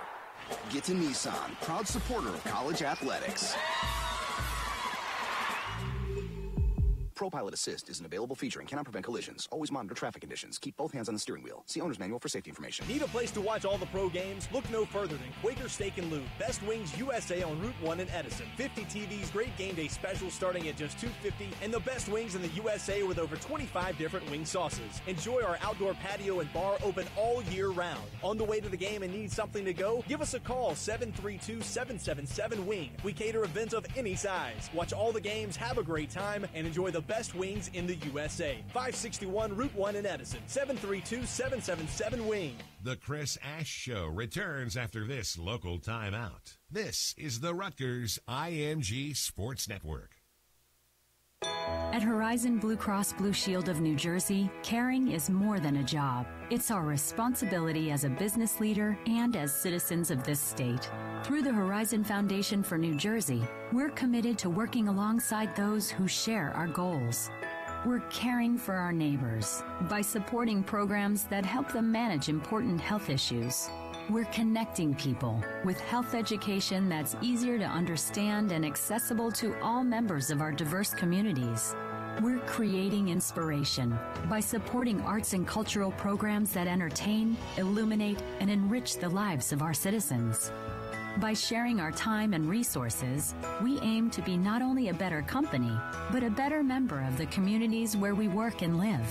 Get to Nissan, proud supporter of college athletics. ProPilot Assist is an available feature and cannot prevent collisions. Always monitor traffic conditions. Keep both hands on the steering wheel. See owner's manual for safety information. Need a place to watch all the pro games? Look no further than Quaker Steak and Lube. Best Wings USA on Route 1 in Edison. 50 TVs, great game day specials starting at just 250 and the best wings in the USA with over 25 different wing sauces. Enjoy our outdoor patio and bar open all year round. On the way to the game and need something to go? Give us a call 732-777-WING. We cater events of any size. Watch all the games, have a great time, and enjoy the best wings in the USA. 561 Route 1 in Edison. 732-777-WING. The Chris Ash Show returns after this local timeout. This is the Rutgers IMG Sports Network. At Horizon Blue Cross Blue Shield of New Jersey, caring is more than a job. It's our responsibility as a business leader and as citizens of this state. Through the Horizon Foundation for New Jersey, we're committed to working alongside those who share our goals. We're caring for our neighbors by supporting programs that help them manage important health issues. We're connecting people with health education that's easier to understand and accessible to all members of our diverse communities. We're creating inspiration by supporting arts and cultural programs that entertain, illuminate, and enrich the lives of our citizens. By sharing our time and resources, we aim to be not only a better company, but a better member of the communities where we work and live.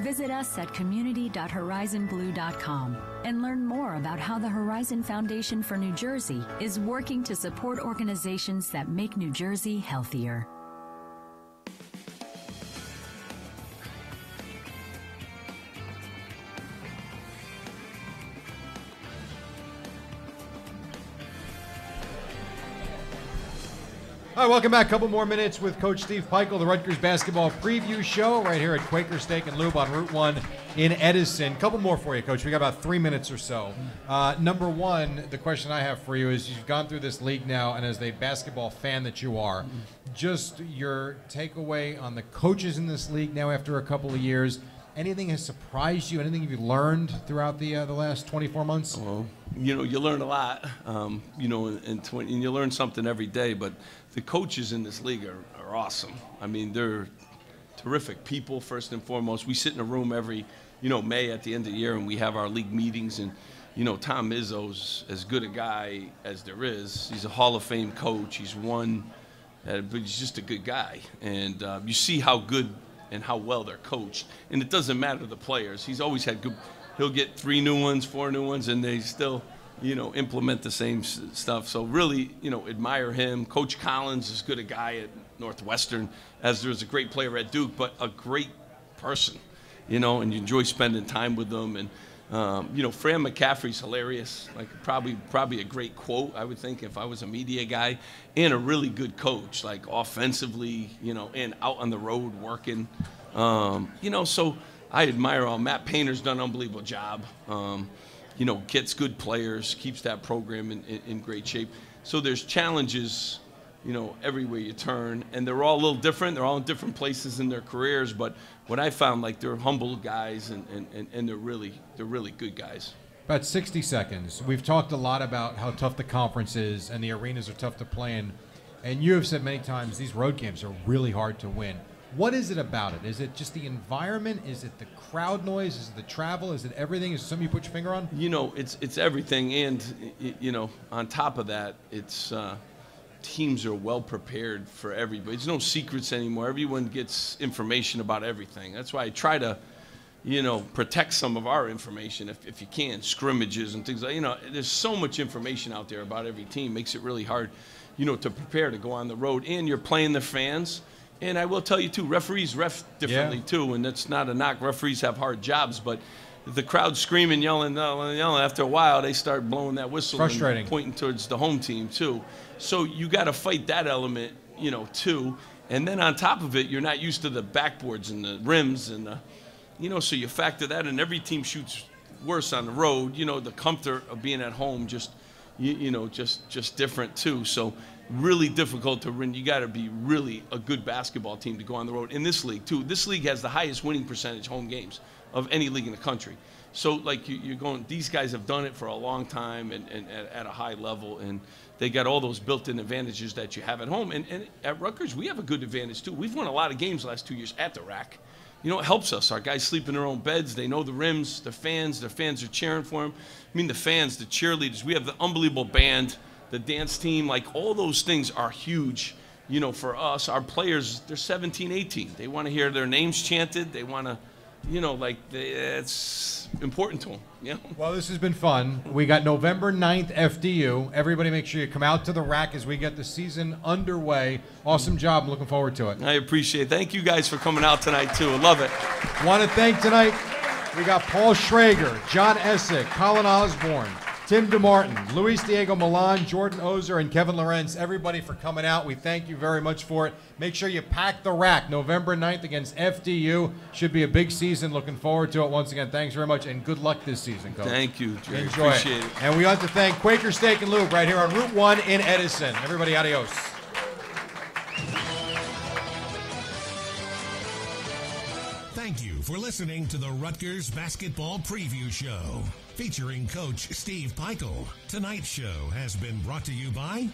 Visit us at community.horizonblue.com and learn more about how the Horizon Foundation for New Jersey is working to support organizations that make New Jersey healthier. All right, welcome back. A couple more minutes with Coach Steve Pikiell, the Rutgers basketball preview show, right here at Quaker Steak and Lube on Route 1 in Edison. couple more for you, Coach. We got about three minutes or so. Uh, number one, the question I have for you is you've gone through this league now, and as a basketball fan that you are, just your takeaway on the coaches in this league now after a couple of years. Anything has surprised you? Anything you've learned throughout the uh, the last 24 months? Well, you know, you learn a lot, um, you know, and, tw- and you learn something every day. But the coaches in this league are, are awesome. I mean, they're terrific people, first and foremost. We sit in a room every, you know, May at the end of the year, and we have our league meetings. And, you know, Tom Izzo's as good a guy as there is. He's a Hall of Fame coach. He's won, uh, but he's just a good guy. And uh, you see how good and how well they're coached. And it doesn't matter the players. He's always had good. He'll get three new ones, four new ones, and they still, you know, implement the same stuff. So really, you know, admire him. Coach Collins is good a guy at Northwestern, as there's a great player at Duke, but a great person, you know, and you enjoy spending time with them. And um, you know, Fran McCaffery's hilarious. Like probably probably a great quote, I would think, if I was a media guy, and a really good coach, like offensively, you know, and out on the road working. Um, you know, so I admire all. Matt Painter's done an unbelievable job. Um, you know, gets good players, keeps that program in, in, in great shape. So there's challenges, you know, everywhere you turn, and they're all a little different. They're all in different places in their careers, but what I found, like they're humble guys, and, and, and, and they're really they're really good guys. About 60 seconds. We've talked a lot about how tough the conference is and the arenas are tough to play in. And you have said many times these road games are really hard to win. What is it about it? Is it just the environment? Is it the crowd noise? Is it the travel? Is it everything? Is it something you put your finger on? You know, it's it's everything, and you know, on top of that, it's uh, teams are well prepared for everybody. There's no secrets anymore. Everyone gets information about everything. That's why I try to, you know, protect some of our information if, if you can, scrimmages and things like. You know, there's so much information out there about every team. Makes it really hard, you know, to prepare to go on the road, and you're playing the fans. And I will tell you too, referees ref differently Yeah. too, and that's not a knock. Referees have hard jobs, but the crowd screaming, yelling, yelling, yelling. After a while, they start blowing that whistle, and Frustrating. pointing towards the home team too. So you got to fight that element, you know, too. And then on top of it, you're not used to the backboards and the rims and the, you know, so you factor that in. Every team shoots worse on the road. You know, the comfort of being at home just, you, you know, just just different too. So really difficult to win. You got to be really a good basketball team to go on the road in this league too. This league has the highest winning percentage home games of any league in the country. So like you, you're going, these guys have done it for a long time and, and at, a high level, and they got all those built-in advantages that you have at home. And, and at Rutgers, we have a good advantage too. We've won a lot of games last two years at the RAC. You know, it helps us. Our guys sleep in their own beds. They know the rims. The fans, the fans are cheering for them. I mean, the fans, the cheerleaders. We have the unbelievable band, the dance team. Like all those things are huge. You know, for us, our players, they're 17, 18. They want to hear their names chanted. They want to, you know, like they, it's important to them. You know? Well, this has been fun. We got November 9th, FDU. Everybody make sure you come out to the RAC as we get the season underway. Awesome job. I'm looking forward to it. I appreciate it. Thank you guys for coming out tonight, too. I love it. Want to thank tonight, we got Paul Schrager, John Essick, Colin Osborne, Tim DeMartin, Luis Diego Milan, Jordan Ozer, and Kevin Lorenz. Everybody for coming out. We thank you very much for it. Make sure you pack the RAC November 9th against FDU. Should be a big season. Looking forward to it. Once again, thanks very much and good luck this season, Coach. Thank you, Jerry. Enjoy Appreciate it. And we want to thank Quaker Steak and Lube right here on Route 1 in Edison. Everybody, adios. Thank you for listening to the Rutgers Basketball Preview Show featuring Coach Steve Pikiell. Tonight's show has been brought to you by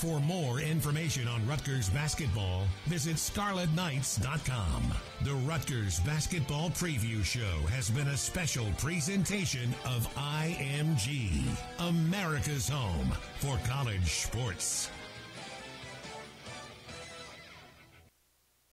For more information on Rutgers basketball, visit scarletknights.com. The Rutgers Basketball Preview Show has been a special presentation of IMG, America's home for college sports.